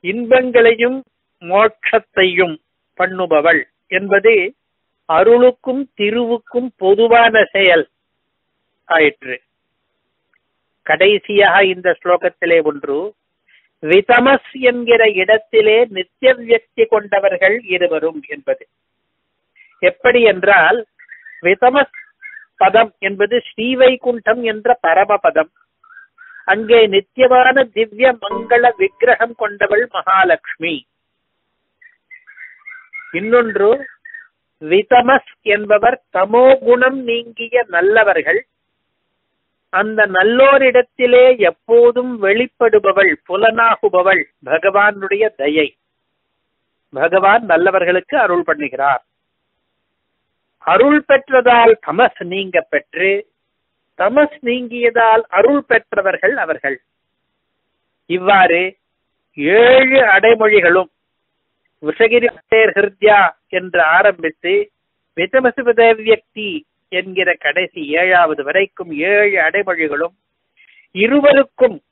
இன்பங்களையும் மோட்சத்தையும் பண்ணுபவள். என்பது அருளுக்கும் திருவுக்கும் பொதுவான செயல் ஆயிற்று. கடைசியாக இந்த ஸ்லோகத்திலே ஒன்று விதமஸ் என்கிற இடத்திலே நித்திய வியக்தி கொண்டவர்கள் இருவரும் என்பது. எப்படி என்றால் விதமஸ் பதம் என்பது ஸ்ரீவைகுண்டம் என்ற பரமபதம். அங்கே நித்தியமான திவ்ய மங்கள விக்கிரகம் கொண்டவள் மகாலட்சுமி இன்னொன்று விதமஸ் என்பவர் தமோ குணம் நீங்கிய நல்லவர்கள். அந்த நல்லோரிடத்திலே எப்போதும் வெளிப்படுபவள் புலனாகுபவள் பகவானுடைய தயை. பகவான் நல்லவர்களுக்கு அருள் பண்ணுகிறார். அருள் பெற்றதால் தமஸ் நீங்க பெற்று தமஸ் நீங்கியதால் அருள் பெற்றவர்கள் அவர்கள். இவ்வாறு ஏழு அடைமொழிகளும் விஷகிரி ஹிருத்யா என்று ஆரம்பித்து விதமசுபத வியக்தி என்கிற கடைசி ஏழாவது வரைக்கும் ஏழு அடைமொழிகளும் இருவருக்கும்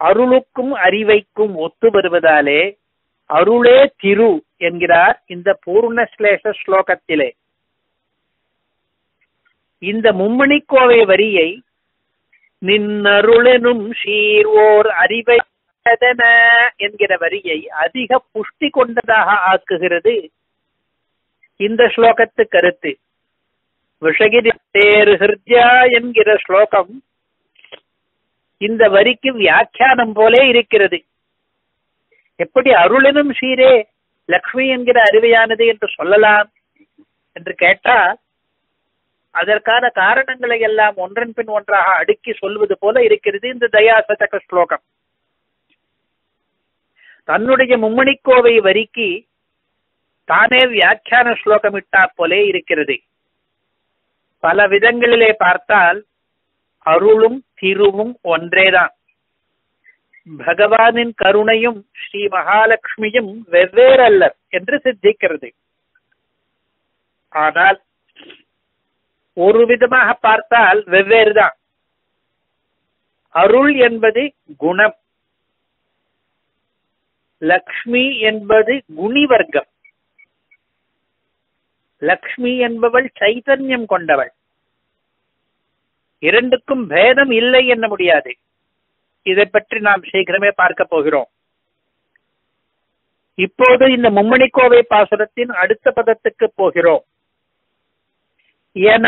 அருளுக்கும் அறிவைக்கும் ஒத்து வருவதாலே அருளே திரு என்கிறார் இந்த பூர்ணஸ்லேஷ ஸ்லோகத்திலே. இந்த மும்மணிக்கோவை வரியை நின்னருளெனும் சீர்வோர் அறிவை என்கிற வரியை அதிக புஷ்டி கொண்டதாக ஆக்குகிறது. இந்த ஸ்லோகத்து கருத்து. விஷகிரி தேர் ஹிருத்யா என்கிற ஸ்லோகம் இந்த வரிக்கு வியாக்கியானம் போலே இருக்கிறது. எப்படி அருளினும் சீரே லக்ஷ்மி என்கிற அறிவையானது என்று சொல்லலாம் என்று கேட்டால் அதற்கான காரணங்களை எல்லாம் ஒன்றன் பின் ஒன்றாக அடுக்கி சொல்வது போல இருக்கிறது இந்த தயாசதக ஸ்லோகம். தன்னுடைய மும்மணிக்கோவை வரிக்கு தானே வியாக்கியான ஸ்லோகமிட்டாற் போலே இருக்கிறது. பல விதங்களிலே பார்த்தால் அருளும் திருவும் ஒன்றேதான். பகவானின் கருணையும் ஸ்ரீ மகாலட்சுமியும் வெவ்வேறல்லர் என்று சித்திக்கிறது. ஆனால் ஒரு விதமாக பார்த்தால் வெவ்வேறுதான். அருள் என்பது குணம். லக்ஷ்மி என்பது குணிவர்க்கம். லக்ஷ்மி என்பவள் சைதன்யம் கொண்டவள். இரண்டுக்கும் பேதம் இல்லை என்ன முடியாது. இதை பற்றி நாம் சீக்கிரமே பார்க்க போகிறோம். இப்போது இந்த மும்மணிக்கோவை பாசுரத்தின் அடுத்த பதத்துக்கு போகிறோம். என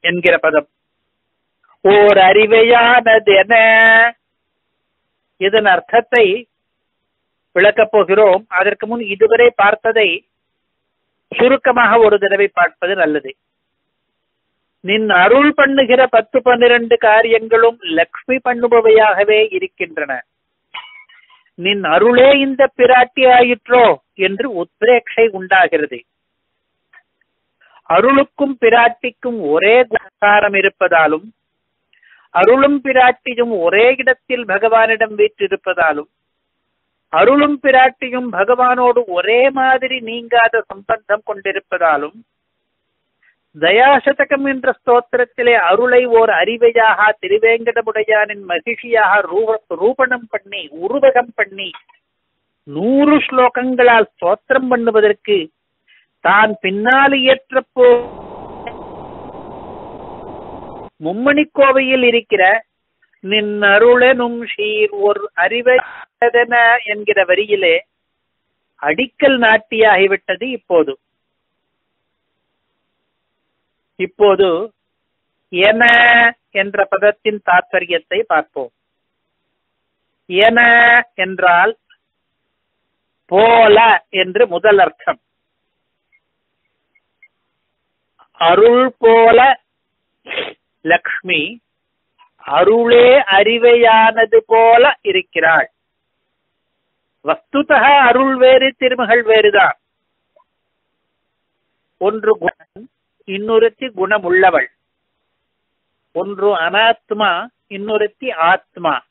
என்கிற பதம். ஓர் அறிவையானது என. இதன் அர்த்தத்தை விளக்கப் போகிறோம். அதற்கு முன் இதுவரை பார்த்ததை சுருக்கமாக ஒரு தடவை பார்ப்பது நல்லது. நின் அருள் பண்ணுகிற பத்து பன்னிரண்டு காரியங்களும் லக்ஷ்மி பண்ணுபவையாகவே இருக்கின்றன. நின் அருளே இந்த பிராட்டி ஆயிற்றோ என்று உத்ரேட்சை உண்டாகிறது. அருளுக்கும் பிராட்டிக்கும் ஒரே குணகாரம் இருப்பதாலும் அருளும் பிராட்டியும் ஒரே இடத்தில் பகவானிடம் வீற்றிருப்பதாலும் அருளும் பிராட்டியும் பகவானோடு ஒரே மாதிரி நீங்காத சம்பந்தம் கொண்டிருப்பதாலும் தயாசதகம் என்ற ஸ்தோத்திரத்திலே அருளை ஓர் அறிவையாக திருவேங்கடமுடையானின் மகிழ்ச்சியாக ரூப ரூபணம் பண்ணி உருவகம் பண்ணி நூறு ஸ்லோகங்களால் ஸ்தோத்திரம் பண்ணுவதற்கு தான் பின்னால் இயற்றப்போ மும்மணி கோவையில் இருக்கிற நின் அருளெனும் ஷீர் ஒரு அறிவதென என்கிற வரியிலே அடிக்கல் நாட்டியாகிவிட்டது இப்போது. இப்போது என என்ற பதத்தின் தாத்பரியத்தை பார்ப்போம். என என்றால் போல என்று முதல் அர்த்தம். அருள் போல லக்ஷ்மி அருளே அறிவையானது போல இருக்கிறாள். வஸ்துதக அருள் வேறு திருமகள் வேறுதான். ஒன்று குணம் இன்னொருத்தி குணமுள்ளவள். ஒன்று அனாத்மா இன்னொருத்தி ஆத்மா.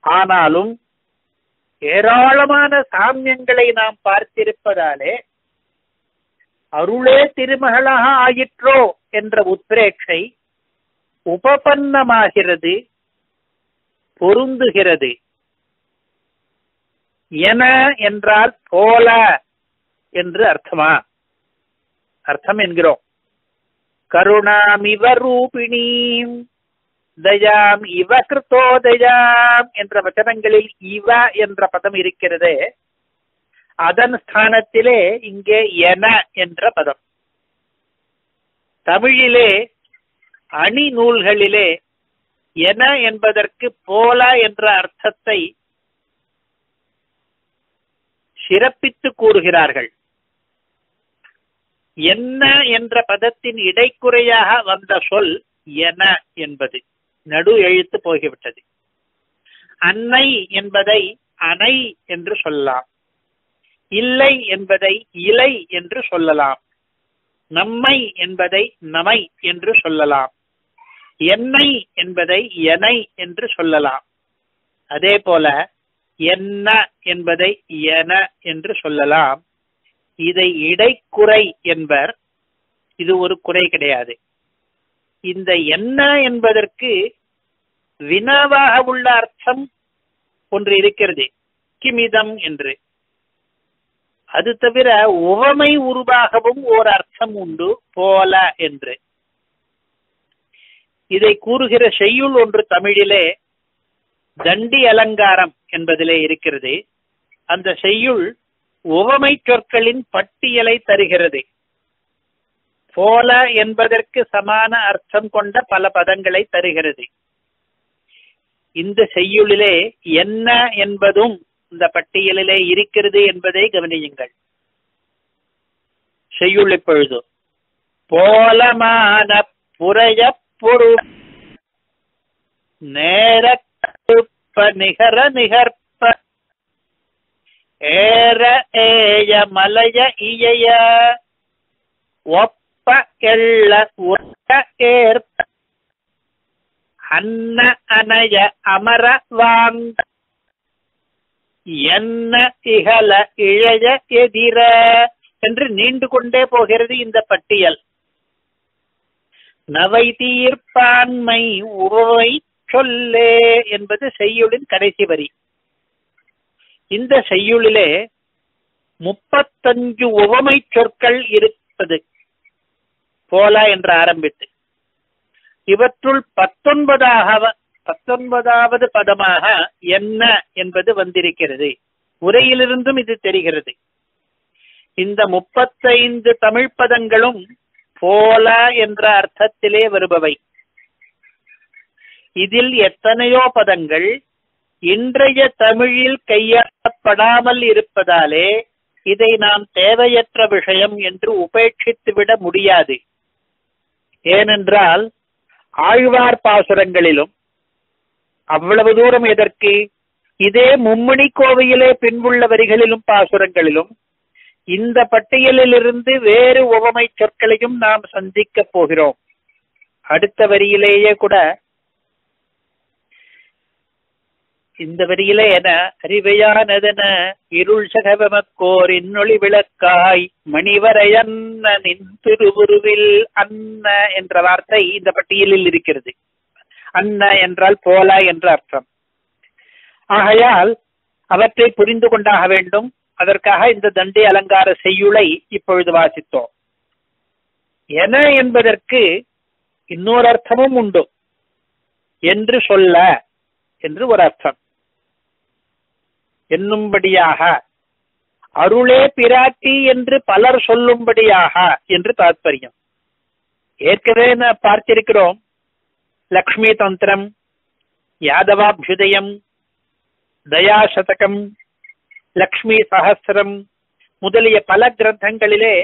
ஆனாலும் ஏராளமான சாமியங்களை நாம் பார்த்திருப்பதாலே அருளே திருமகளாக ஆயிற்றோ என்ற உத்ரேட்சை உபபன்னமாகிறது பொருந்துகிறது. என என்றால் போல என்று அர்த்தமா? அர்த்தம் என்கிறோம். கருணாமிவ ரூபிணீம் தயாம் இவ கிருத்தோ தயாம் என்ற வச்சனங்களில் இவ என்ற பதம் இருக்கிறது அதன் ஸ்தானத்திலே இங்கே என என்ற பதம். தமிழிலே அணி நூல்களிலே என என்பதற்கு போல என்ற அர்த்தத்தை சிறப்பித்து கூறுகிறார்கள். என்ன என்ற பதத்தின் இடைக்குறையாக வந்த சொல் என என்பது. நடு எழுத்து போகிவிட்டது அன்னை என்பதை அணை என்று சொல்லலாம். இல்லை என்பதை இலை என்று சொல்லலாம். நம்மை என்பதை நமை என்று சொல்லலாம். என்னை என்பதை எனை என்று சொல்லலாம். அதே போல என்ன என்பதை என என்று சொல்லலாம். இதை இடைக்குறை என்பர். இது ஒரு குறை கிடையாது. இந்த என்ன என்பதற்கு வினாவாக உள்ள அர்த்தம் ஒன்று இருக்கிறது. கிமிதம் என்று. அது தவிர உவமை உருவாகவும் ஓர் அர்த்தம் உண்டு. போல என்று. இதை கூறுகிற செய்யுள் ஒன்று தமிழிலே தண்டி அலங்காரம் என்பதிலே இருக்கிறது. அந்த செய்யுள் உவமை சொற்களின் பட்டியலை தருகிறது. போல என்பதற்கு சமான அர்த்தம் கொண்ட பல பதங்களை தருகிறது. இந்த செய்யுளிலே என்ன என்பதும் இந்த பட்டியலிலே இருக்கிறது என்பதை கவனியுங்கள். செய்யுள் இப்பொழுது போலமான புறைய பொருள். நேர நிகர நிகர்ப்ப. ஏற ஏய மலைய இயைய. ஒப்ப எள்ள ஒட்ட ஏற்ப. அன்ன அனய அமர வாங்க. என்ன இகல இழைய எதிர. என்று நீண்டு கொண்டே போகிறது இந்த பட்டியல். நவை தீர்ப்பான்மை உறவை சொல்லே என்பது செய்யுளின் கடைசி வரி. இந்த செய்யுளிலே முப்பத்தஞ்சு உவமை சொற்கள் இருப்பது. போல என்று ஆரம்பித்து. இவற்றுள் பத்தொன்பதாக பத்தொன்பதாவது பதமாக என்ன என்பது வந்திருக்கிறது. உரையிலிருந்தும் இது தெரிகிறது. இந்த முப்பத்தைந்து தமிழ் பதங்களும் போல என்ற அர்த்தத்திலே வருபவை. இதில் எத்தனையோ பதங்கள் இன்றைய தமிழில் கையாளப்படாமல் இருப்பதாலே இதை நாம் தேவையற்ற விஷயம் என்று உபேட்சித்துவிட முடியாது. ஏனென்றால் ஆழ்வார் பாசுரங்களிலும் அவ்வளவு தூரம் எதற்கு? இதே மும்மணி கோவையிலே பின்புள்ள வரிகளிலும் பாசுரங்களிலும் இந்த பட்டியலிலிருந்து வேறு உவமை சொற்களையும் நாம் சந்திக்க போகிறோம். அடுத்த வரியிலேயே கூட இந்த வரியிலே என அறிவையானதென இருள் சகவமக்கோர் இன்னொளி விளக்காய் மணிவரையன்ன நின் திருவுருவில் அன்ன என்ற வார்த்தை இந்த பட்டியலில் இருக்கிறது. அன்ன என்றால் போல என்ற அர்த்தம். ஆகையால் அவற்றை புரிந்து கொண்டாக வேண்டும். அதற்காக இந்த தண்டை அலங்கார செய்யுளை இப்பொழுது வாசித்தோம். என என்பதற்கு இன்னொரு அர்த்தமும் உண்டு. என்று சொல்ல என்று ஒரு அர்த்தம். என்னும்படியாக அருளே பிராட்டி என்று பலர் சொல்லும்படியாக என்று தாத்பரியம். ஏற்கனவே பார்த்திருக்கிறோம். லக்ஷ்மி தந்திரம் யாதவாபியுதயம் தயாசதகம் லக்ஷ்மி சகசிரம் முதலிய பல கிரந்தங்களிலே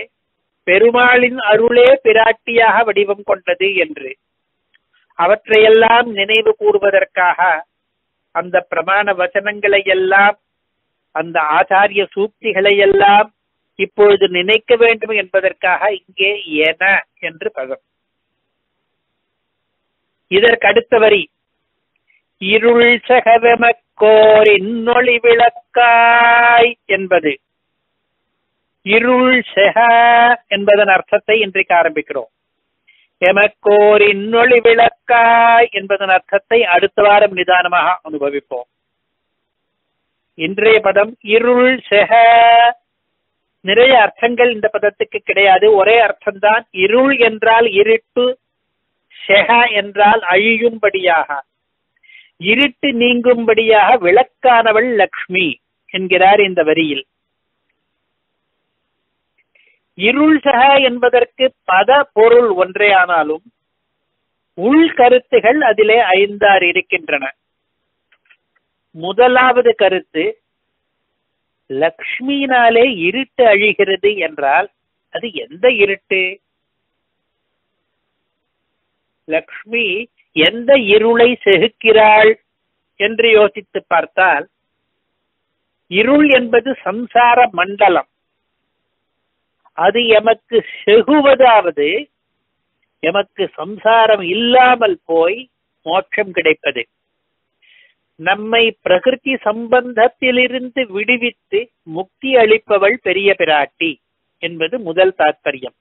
பெருமாளின் அருளே பிராட்டியாக வடிவம் கொண்டது என்று. அவற்றையெல்லாம் நினைவு கூறுவதற்காக அந்த பிரமாண வசனங்களை எல்லாம் அந்த ஆச்சாரிய சூக்திகளை எல்லாம் இப்பொழுது நினைக்க வேண்டும் என்பதற்காக இங்கே என என்று பதம். இதற்கடுத்த வரி இருள் சகவமக்கோர் இன்னொளி விளக்காய் என்பது. இருள் செக என்பதன் அர்த்தத்தை இன்றைக்கு ஆரம்பிக்கிறோம். எமக்கோர் இன்னொளி விளக்காய் என்பதன் அர்த்தத்தை அடுத்த வாரம் நிதானமாக அனுபவிப்போம். இன்றைய பதம் இருள் செக. நிறைய அர்த்தங்கள் இந்த பதத்துக்கு கிடையாது. ஒரே அர்த்தம்தான் இருள் என்றால் இருட்டு செக என்றால் அழியும்படியாக. இருட்டு நீங்கும்படியாக விளக்கானவள் லக்ஷ்மி என்கிறார் இந்த வரியில். இருள் சக என்பதற்கு பத பொருள் ஒன்றே ஆனாலும் உள் கருத்துகள் அதிலே ஐந்தாறு இருக்கின்றன. முதலாவது கருத்து லக்ஷ்மியினாலே இருட்டு அழிகிறது என்றால் அது எந்த இருட்டு? லக்ஷ்மி எந்த இருளை செகுக்கிறாள்? என்று யோசித்து பார்த்தால் இருள் என்பது சம்சார மண்டலம். அது எமக்கு செகுவதாவது எமக்கு சம்சாரம் இல்லாமல் போய் மோட்சம் கிடைப்பது. நம்மை பிரகிருதி சம்பந்தத்திலிருந்து விடுவித்து முக்தி அளிப்பவள் பெரிய பிராட்டி என்பது முதல் தாத்பரியம்.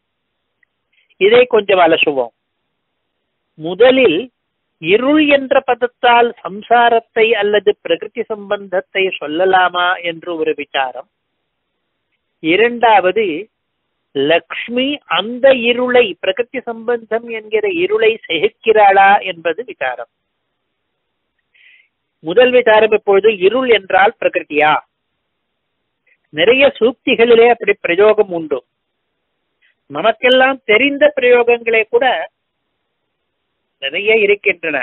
இதை கொஞ்சம் அலசுவோம். முதலில் இருள் என்ற பதத்தால் சம்சாரத்தை அல்லது பிரகிருதி சம்பந்தத்தை சொல்லலாமா என்று ஒரு விசாரம். இரண்டாவது லக்ஷ்மி அந்த இருளை பிரகிருதி சம்பந்தம் என்கிற இருளை செகுக்கிறாளா என்பது விசாரம். முதல் விசாரம் இப்பொழுது இருள் என்றால் பிரகிருதியா? நிறைய சூக்திகளிலே அப்படி பிரயோகம் உண்டு. நமக்கெல்லாம் தெரிந்த பிரயோகங்களே கூட நிறைய இருக்கின்றன.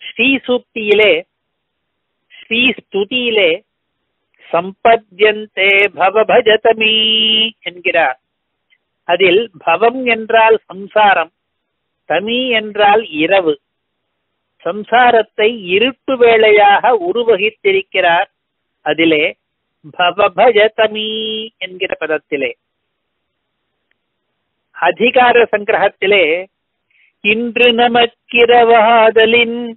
ஸ்ரீ சூக்தியிலே ஸ்ரீ ஸ்துதியிலே சம்பத்யந்தே பவபஜதமீ என்கிறார். அதில் பவம் என்றால் சம்சாரம் தமி என்றால் இரவு. சம்சாரத்தை இருட்டு வேளையாக உருவகித்திருக்கிறார். அதிலே பவபஜதமீ என்கிற பதத்திலே. அதிகார சங்கிரகத்திலே இன்று நமக்கிரவாதலின்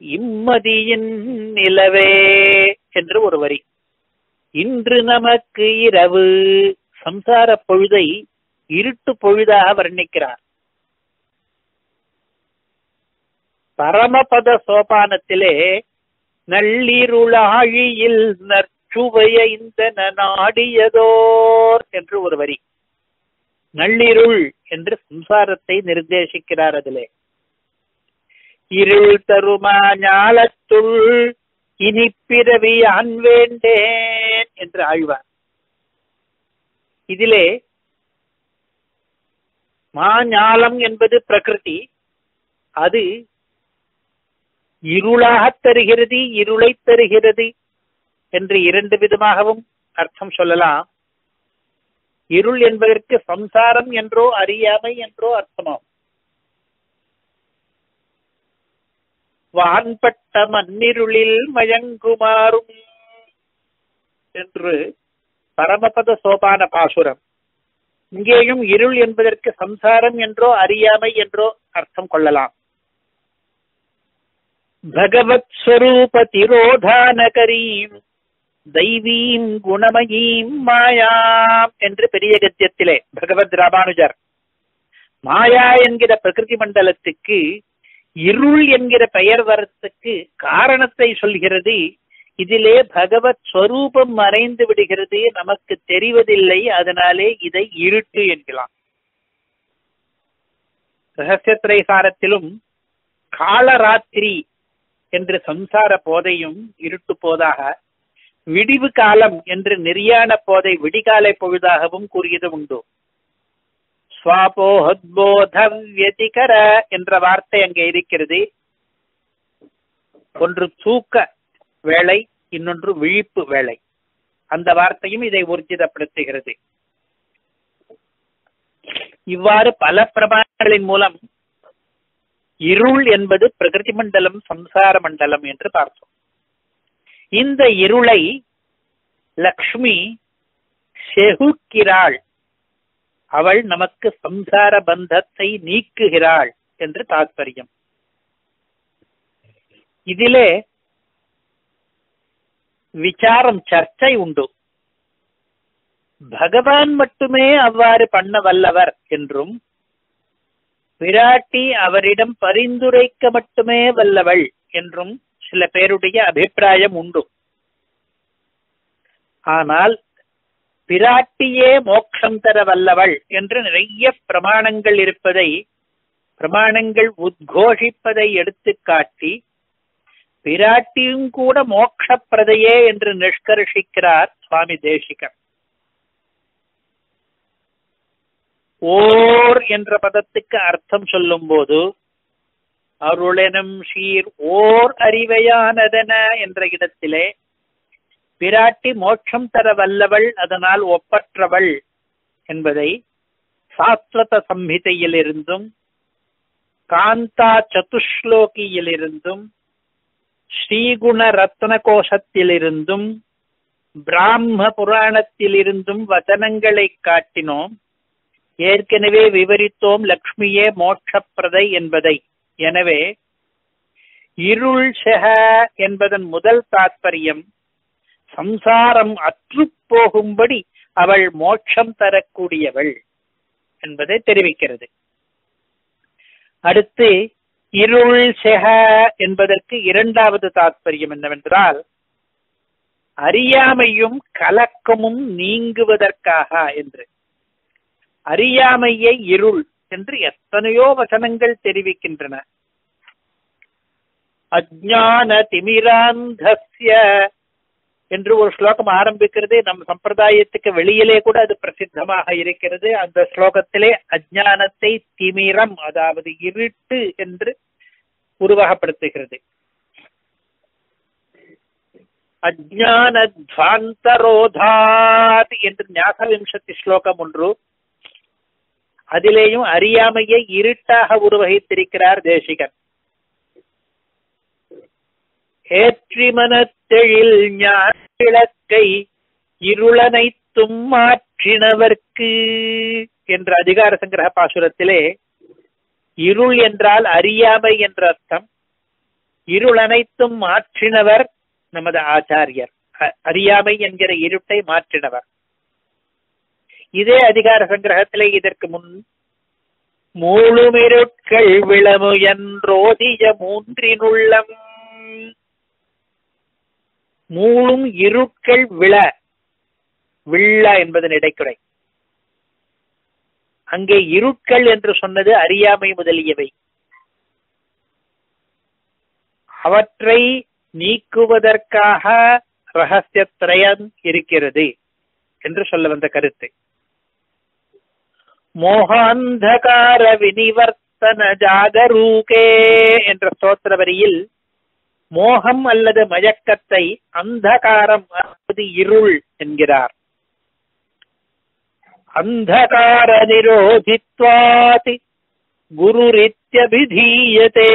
இம்மதியின் நிலவே என்று ஒரு வரி. இன்று நமக்கு இரவு சம்சார பொழுதை இருட்டு பொழுதாக வர்ணிக்கிறார். பரமபத சோபானத்திலே நள்ளிருளாழியில் நற்சுவைய இந்த நாடியதோர் என்று ஒரு வரி. நள்ளிருள் என்று சம்சாரத்தை நிர்தேசிக்கிறார் அதிலே. இருள் தருமா ஞாலத்துள் இனி பிறவி ஆண் வேண்டேன் என்று ஆழ்வார். இதிலே மாஞாலம் என்பது பிரகிருதி அது இருளாகத் தருகிறது இருளை தருகிறது என்று இரண்டு விதமாகவும் அர்த்தம் சொல்லலாம். இருள் என்பதற்கு சம்சாரம் என்றோ அறியாமை என்றோ அர்த்தமாகும் வான்பட்ட மண்ணிருளில் மயங்குமாறும் என்று பரமபத சோபான பாசுரம். இங்கேயும் இருள் என்பதற்கு சம்சாரம் என்றோ அறியாமை என்றோ அர்த்தம் கொள்ளலாம். பகவத் ஸ்வரூப திரோதானகரீம். தெய்வீம் குணமயீம் மாயாம் என்று பெரிய கத்தியத்திலே பகவத் ராமானுஜர் மாயா என்கிற பிரகிருதி மண்டலத்துக்கு இருள் என்கிற பெயர் வரத்துக்கு காரணத்தை சொல்கிறது. இதிலே பகவத் ஸ்வரூபம் மறைந்து விடுகிறது. நமக்கு தெரிவதில்லை. அதனாலே இதை இருட்டு என்கலாம் ரகசியத்திரை சாரத்திலும் காலராத்திரி என்று சம்சார போதையும் இருட்டு போதாக விடிவு காலம் என்று நெறியான போதை விடிகாலை பொழுதாகவும் கூறியது உண்டு. ஸ்வாபோஹத்போத என்ற வார்த்தை அங்கே இருக்கிறது. ஒன்று தூக்க வேலை இன்னொன்று விழிப்பு வேலை அந்த வார்த்தையும் இதை ஊர்ஜிதப்படுத்துகிறது. இவ்வாறு பல பிரமாணங்களின் மூலம் இருள் என்பது பிரகிருதி மண்டலம் சம்சார மண்டலம் என்று பார்த்தோம். இந்த இருளை லக்ஷ்மி செகுக்கிறாள். அவள் நமக்கு சம்சார பந்தத்தை நீக்குகிறாள் என்று தாத்பரியம். இதிலே விசாரம் சர்ச்சை உண்டு. பகவான் மட்டுமே அவ்வாறு பண்ண வல்லவர் என்றும் விராட்டி அவரிடம் பரிந்துரைக்க மட்டுமே வல்லவள் என்றும் சில பேருடைய அபிப்பிராயம் உண்டு. ஆனால் பிராட்டியே மோட்சம் தர வல்லவள் என்று நிறைய பிரமாணங்கள் இருப்பதை பிரமாணங்கள் உத்கோஷிப்பதை எடுத்துக்காட்டி பிராட்டியும் கூட மோட்சப்பிரதையே என்று நிஷ்கர்ஷிக்கிறார் சுவாமி தேசிகன். ஓர் என்ற பதத்துக்கு அர்த்தம் சொல்லும் போது அருளெனும் சீர் ஓர் அறிவையானதென என்ற இடத்திலே பிராட்டி மோட்சம் தர வல்லவள் அதனால் ஒப்பற்றவள் என்பதை சாஸ்வத சம்ஹிதையிலிருந்தும் காந்தா சதுஸ்லோகியிலிருந்தும் ஸ்ரீகுண ரத்ன கோஷத்திலிருந்தும் பிராம புராணத்திலிருந்தும் வசனங்களை காட்டினோம். ஏற்கனவே விவரித்தோம் லக்ஷ்மியே மோட்சப்பிரதை என்பதை. எனவே இருள் செக என்பதன் முதல் தாத்பரியம் சம்சாரம் அற்று போகும்படி அவள் மோட்சம் தரக்கூடியவள் என்பதை தெரிவிக்கிறது. அடுத்து இருள் செக என்பதற்கு இரண்டாவது தாத்பரியம் என்னவென்றால் அறியாமையும் கலக்கமும் நீங்குவதற்காக என்று. அறியாமையை இருள். என்று எத்தனையோ வசனங்கள் தெரிவிக்கின்றன. அஜான திமிராந்தஸ்ய என்று ஒரு ஸ்லோகம் ஆரம்பிக்கிறது நம் சம்பிரதாயத்துக்கு வெளியிலே கூட அது பிரசித்தமாக இருக்கிறது. அந்த ஸ்லோகத்திலே அஜானத்தை திமிரம் அதாவது இருட்டு என்று உருவகப்படுத்துகிறது. அஜானத்வாந்தரோதாத் என்று ஞாசவிம்சத்தி ஸ்லோகம் ஒன்று அதிலேயும் அறியாமையை இருட்டாக உருவகித்திருக்கிறார் தேசிகன். ஏற்றிமனத்தெழில் மனத்தெழில் இருளனைத்தும் மாற்றினவர்க்கு என்ற அதிகார சங்கிரக பாசுரத்திலே இருள் என்றால் அறியாமை என்ற அர்த்தம். இருள் அனைத்தும் மாற்றினவர் நமது ஆச்சாரியர். அறியாமை என்கிற இருட்டை மாற்றினவர். இதே அதிகார சங்கிரகத்திலே இதற்கு முன் மூழுமிருட்கள் விளமு என்றோதிய மூன்றினுள்ளம். மூழும் இருட்கள் விழ விழ என்பதன் இடைக்குறை அங்கே இருட்கள் என்று சொன்னது அறியாமை முதலியவை. அவற்றை நீக்குவதற்காக ரகசிய திரயம் இருக்கிறது என்று சொல்ல வந்த கருத்து. மோகாந்தகார வினிவர்த்தன ஜாகரூகே என்ற ஸ்தோத்திர வரியில் மோகம் அல்லது மயக்கத்தை அந்தகாரம் அதாவது இருள் என்கிறார். அந்தகார நிரோதித்வாதி குருரித்யபிதீயதே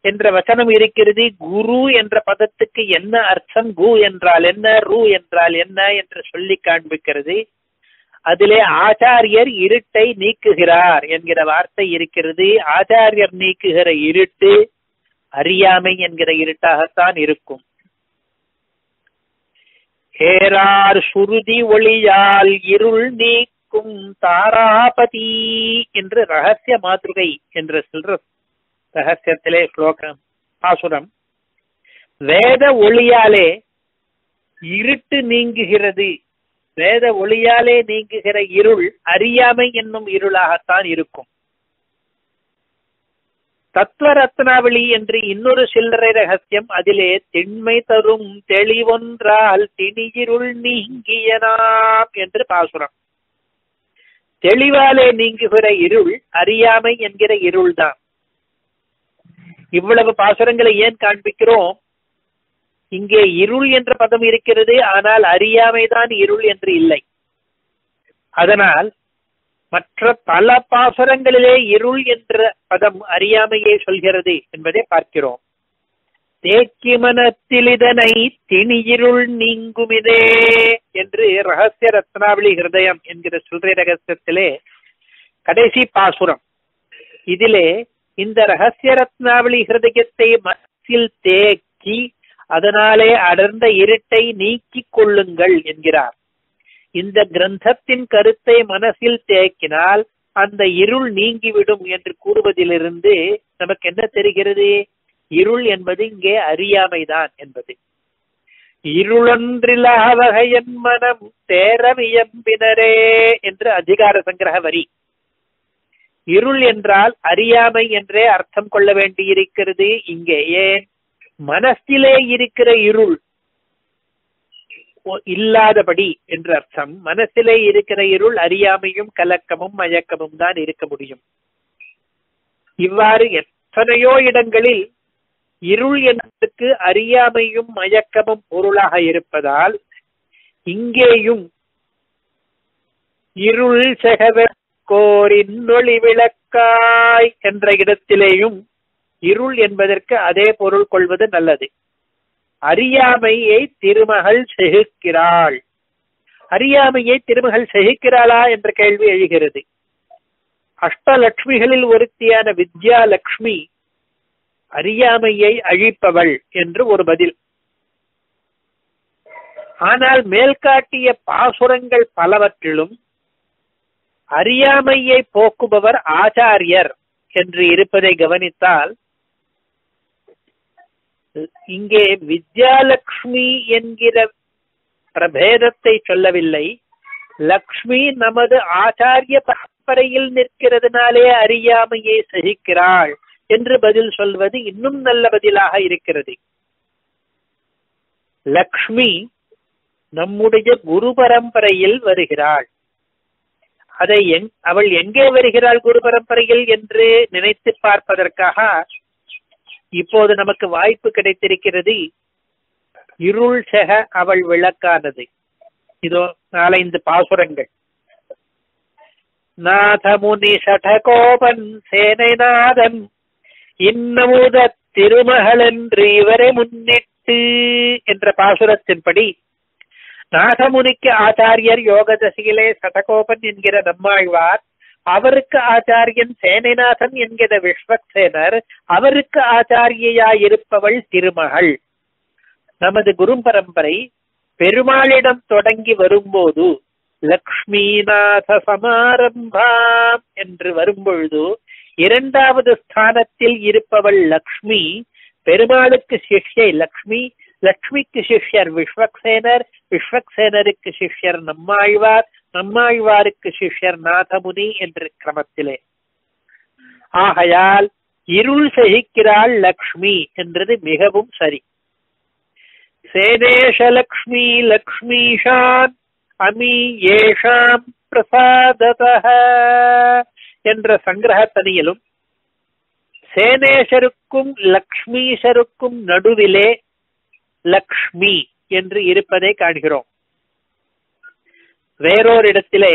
என்ற வசனம் இருக்கிறது. குரு என்ற பதத்துக்கு என்ன அர்த்தம்? கு என்றால் என்ன? ரு என்றால் என்ன? என்று சொல்லி காண்பிக்கிறது. அதிலே ஆச்சாரியர் இருட்டை நீக்குகிறார் என்கிற வார்த்தை இருக்கிறது. ஆச்சாரியர் நீக்குகிற இருட்டு அறியாமை என்கிற இருட்டாகத்தான் இருக்கும். ஏறார் சுருதி ஒளியால் இருள் நீக்கும் தாராபதி என்று ரகசிய மாதுகை என்று சொல்ற ரகசியத்திலே ஸ்லோகம் பாசுரம். வேத ஒளியாலே இருட்டு நீங்குகிறது. வேத ஒளியாலே நீங்குகிற இருள் அறியாமை என்னும் இருளாகத்தான் இருக்கும். தத்துவ ரத்னாவளி என்று இன்னொரு சில்லறை ரகசியம் அதிலே திண்மை தரும் தெளிவொன்றால் திணியிருள் நீங்கியனாம் என்று பாசுரம். தெளிவாலே நீங்குகிற இருள் அறியாமை என்கிற இருள்தான். இவ்வளவு பாசுரங்களை ஏன் காண்பிக்கிறோம்? இங்கே இருள் என்ற பதம் இருக்கிறது ஆனால் அறியாமைதான் இருள் என்று இல்லை. அதனால் மற்ற பல பாசுரங்களிலே இருள் என்ற பதம் அறியாமையே சொல்கிறது என்பதை பார்க்கிறோம். தேக்கி மனத்தில் இதனை திணியிருள் நீங்குமிதே என்று ரகசிய ரத்னாவளி ஹிருதயம் என்கிற சொல்ற ரகசியத்திலே கடைசி பாசுரம். இதிலே இந்த ரகசிய ரத்னாவளி ஹிருதயத்தை மனசில் தேக்கி அதனாலே அடர்ந்த இருட்டை நீக்கிக் கொள்ளுங்கள் என்கிறார். இந்த கிரந்தத்தின் கருத்தை மனசில் தேக்கினால் அந்த இருள் நீங்கிவிடும் என்று கூறுவதிலிருந்து நமக்கு என்ன தெரிகிறது? இருள் என்பது இங்கே அறியாமைதான் என்பது. இருளொன்றிலா வகையன் மனம் தேரவியம்பினரே என்று அதிகார சங்கிரக வரி. இருள் என்றால் அறியாமை என்றே அர்த்தம் கொள்ள வேண்டியிருக்கிறது. இங்கே ஏன்? மனசிலே இருக்கிற இருள் இல்லாதபடி என்ற அர்த்தம். மனசிலே இருக்கிற இருள் அறியாமையும் கலக்கமும் மயக்கமும் தான் இருக்க முடியும். இவ்வாறு எத்தனையோ இடங்களில் இருள் என்பதற்கு அறியாமையும் மயக்கமும் பொருளாக இருப்பதால் இங்கேயும் இருள் செகவெக்கோரின் ஒளி விளக்காய் என்ற இடத்திலேயும் இருள் என்பதற்கு அதே பொருள் கொள்வது நல்லது. அறியாமையை திருமகள் செகுக்கிறாள். அறியாமையை திருமகள் செகுக்கிறாளா என்ற கேள்வி எழுகிறது. அஷ்டலட்சுமிகளில் ஒருத்தியான வித்யாலட்சுமி அறியாமையை அழிப்பவள் என்று ஒரு பதில். ஆனால் மேல்காட்டிய பாசுரங்கள் பலவற்றிலும் அறியாமையை போக்குபவர் ஆச்சாரியர் என்று இருப்பதை கவனித்தால் இங்கே வித்யாலக்ஷ்மி என்கிற பிரபேதத்தை சொல்லவில்லை. லக்ஷ்மி நமது ஆச்சாரிய பரம்பரையில் நிற்கிறதுனாலே அறியாமையை சகிக்கிறாள் என்று பதில் சொல்வது இன்னும் நல்ல பதிலாக இருக்கிறது. லக்ஷ்மி நம்முடைய குரு பரம்பரையில் வருகிறாள். அதை எங் அவள் எங்கே வருகிறாள் குரு பரம்பரையில் என்று நினைத்து பார்ப்பதற்காக இப்போது நமக்கு வாய்ப்பு கிடைத்திருக்கிறது. இருள் செக அவள் விளக்கானது. இதோ நாலைந்து பாசுரங்கள். நாதமுனி சடகோபன் சேனைநாதன் இன்னமுத திருமகளன்று இவரை முன்னிட்டு என்ற பாசுரத்தின்படி நாதமுனிக்கு ஆச்சாரியர் யோக தசையிலே சடகோபன் என்கிற நம்மாழ்வார் அவருக்கு ஆச்சாரியன் சேனைநாதன் என்கிற விஸ்வக்சேனர் அவருக்கு ஆச்சாரியாயிருப்பவள் திருமகள். நமது குரு பரம்பரை பெருமாளிடம் தொடங்கி வரும்போது லக்ஷ்மிநாத சமாரம்பாம் என்று வரும்பொழுது இரண்டாவது ஸ்தானத்தில் இருப்பவள் லக்ஷ்மி பெருமாளுக்கு சிஷ்யை லக்ஷ்மி லக்ஷ்மிக்கு சிஷ்யர் விஸ்வக்சேனர் விஸ்வக்சேனருக்கு சிஷ்யர் நம்மாழ்வார் நம்மாழ்வாருக்கு சிஷ்யர் நாதமுனி என்ற கிரமத்திலே. ஆகையால் இருள் சகிக்கிறாள் லக்ஷ்மி என்றது மிகவும் சரி. சேனேஷ லக்ஷ்மி லக்ஷ்மீஷான் அமி ஏஷாம் பிரசாதத என்ற சங்கிரகத்தனியிலும் சேனேஷருக்கும் லக்ஷ்மீஷருக்கும் நடுவிலே லக்ஷ்மி என்று இருப்பதை காண்கிறோம். வேறொரு இடத்திலே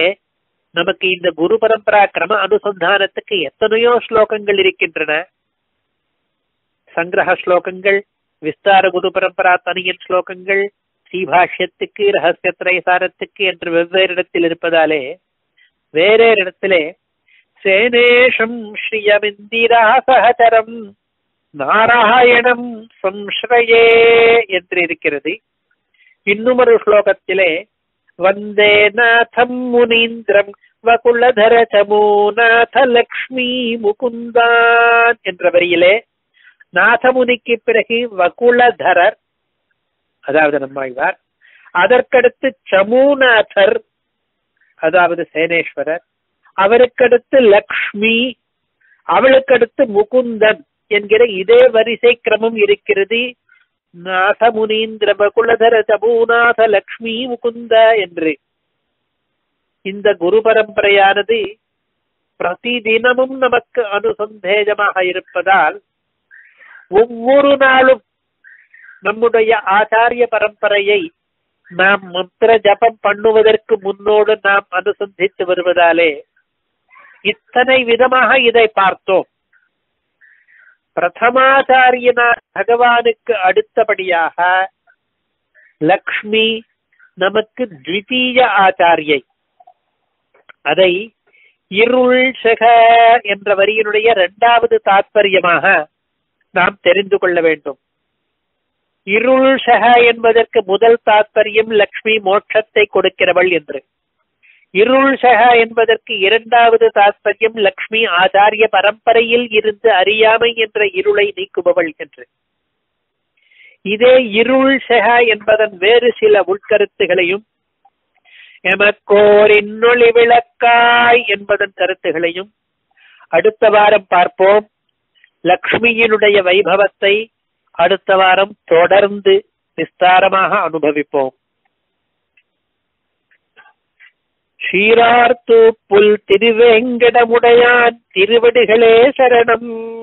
நமக்கு இந்த குரு பரம்பரா கிரம அனுசந்தானத்துக்கு எத்தனையோ ஸ்லோகங்கள் இருக்கின்றன. சங்கிரக ஸ்லோகங்கள் விஸ்தார குரு பரம்பரா தனியன் ஸ்லோகங்கள் ஸ்ரீபாஷ்யத்துக்கு ரகசிய திரைசாரத்துக்கு என்று வெவ்வேறு இடத்தில் இருப்பதாலே வேறே இடத்திலே சேனேஷம் ஸ்ரீயமிந்திரா சகதரம் நாராயணம் சம்ஸ்ரயே என்று இருக்கிறது. இன்னுமொரு ஸ்லோகத்திலே வந்தே நாதம் முனீந்திரம் வகுலதர சமூநாத லக்ஷ்மி முகுந்தான் என்ற வரியிலே நாதமுனிக்கு பிறகு வகுலதரர் அதாவது நம்மாழ்வார் அதற்கடுத்து சமூநாதர் அதாவது சேனேஸ்வரர் அவருக்கடுத்து லக்ஷ்மி அவளுக்கடுத்து முகுந்தன் என்கிற இதே வரிசை கிரமம் இருக்கிறது. நாத முனீந்திர பகுலதர தபூநாத லக்ஷ்மி முகுந்த என்று. இந்த குரு பரம்பரையானது பிரதிதினமும் நமக்கு அனுசந்தேஜமாக இருப்பதால் ஒவ்வொரு நாளும் நம்முடைய ஆச்சாரிய பரம்பரையை நாம் மந்திர ஜபம் பண்ணுவதற்கு முன்னோடு நாம் அனுசந்தித்து வருவதாலே இத்தனை விதமாக இதை பார்த்தோம். பிரதமாச்சாரியனா பகவானுக்கு அடுத்தபடியாக லக்ஷ்மி நமக்கு த்விதீய ஆச்சாரியை. அதை இருள் செக என்ற வரியினுடைய இரண்டாவது தாத்பரியமாக நாம் தெரிந்து கொள்ள வேண்டும். இருள் செக என்பதற்கு முதல் தாத்பரியம் லக்ஷ்மி மோட்சத்தை கொடுக்கிறவள் என்று. இருள் சக என்பதற்கு இரண்டாவது தாத்பரியம் லக்ஷ்மி ஆச்சாரிய பரம்பரையில் இருந்து அறியாமை என்ற இருளை நீக்குபவள் என்று இதே இருள் சக என்பதன் வேறு சில உட்கருத்துகளையும் எமக்கோர் இன்னொளி விளக்காய் என்பதன் கருத்துகளையும் அடுத்த வாரம் பார்ப்போம். லக்ஷ்மியினுடைய வைபவத்தை அடுத்த வாரம் தொடர்ந்து விஸ்தாரமாக அனுபவிப்போம். சீரார்த்து புல் திருவேங்கடமுடையான் திருவடிகளே சரணம்.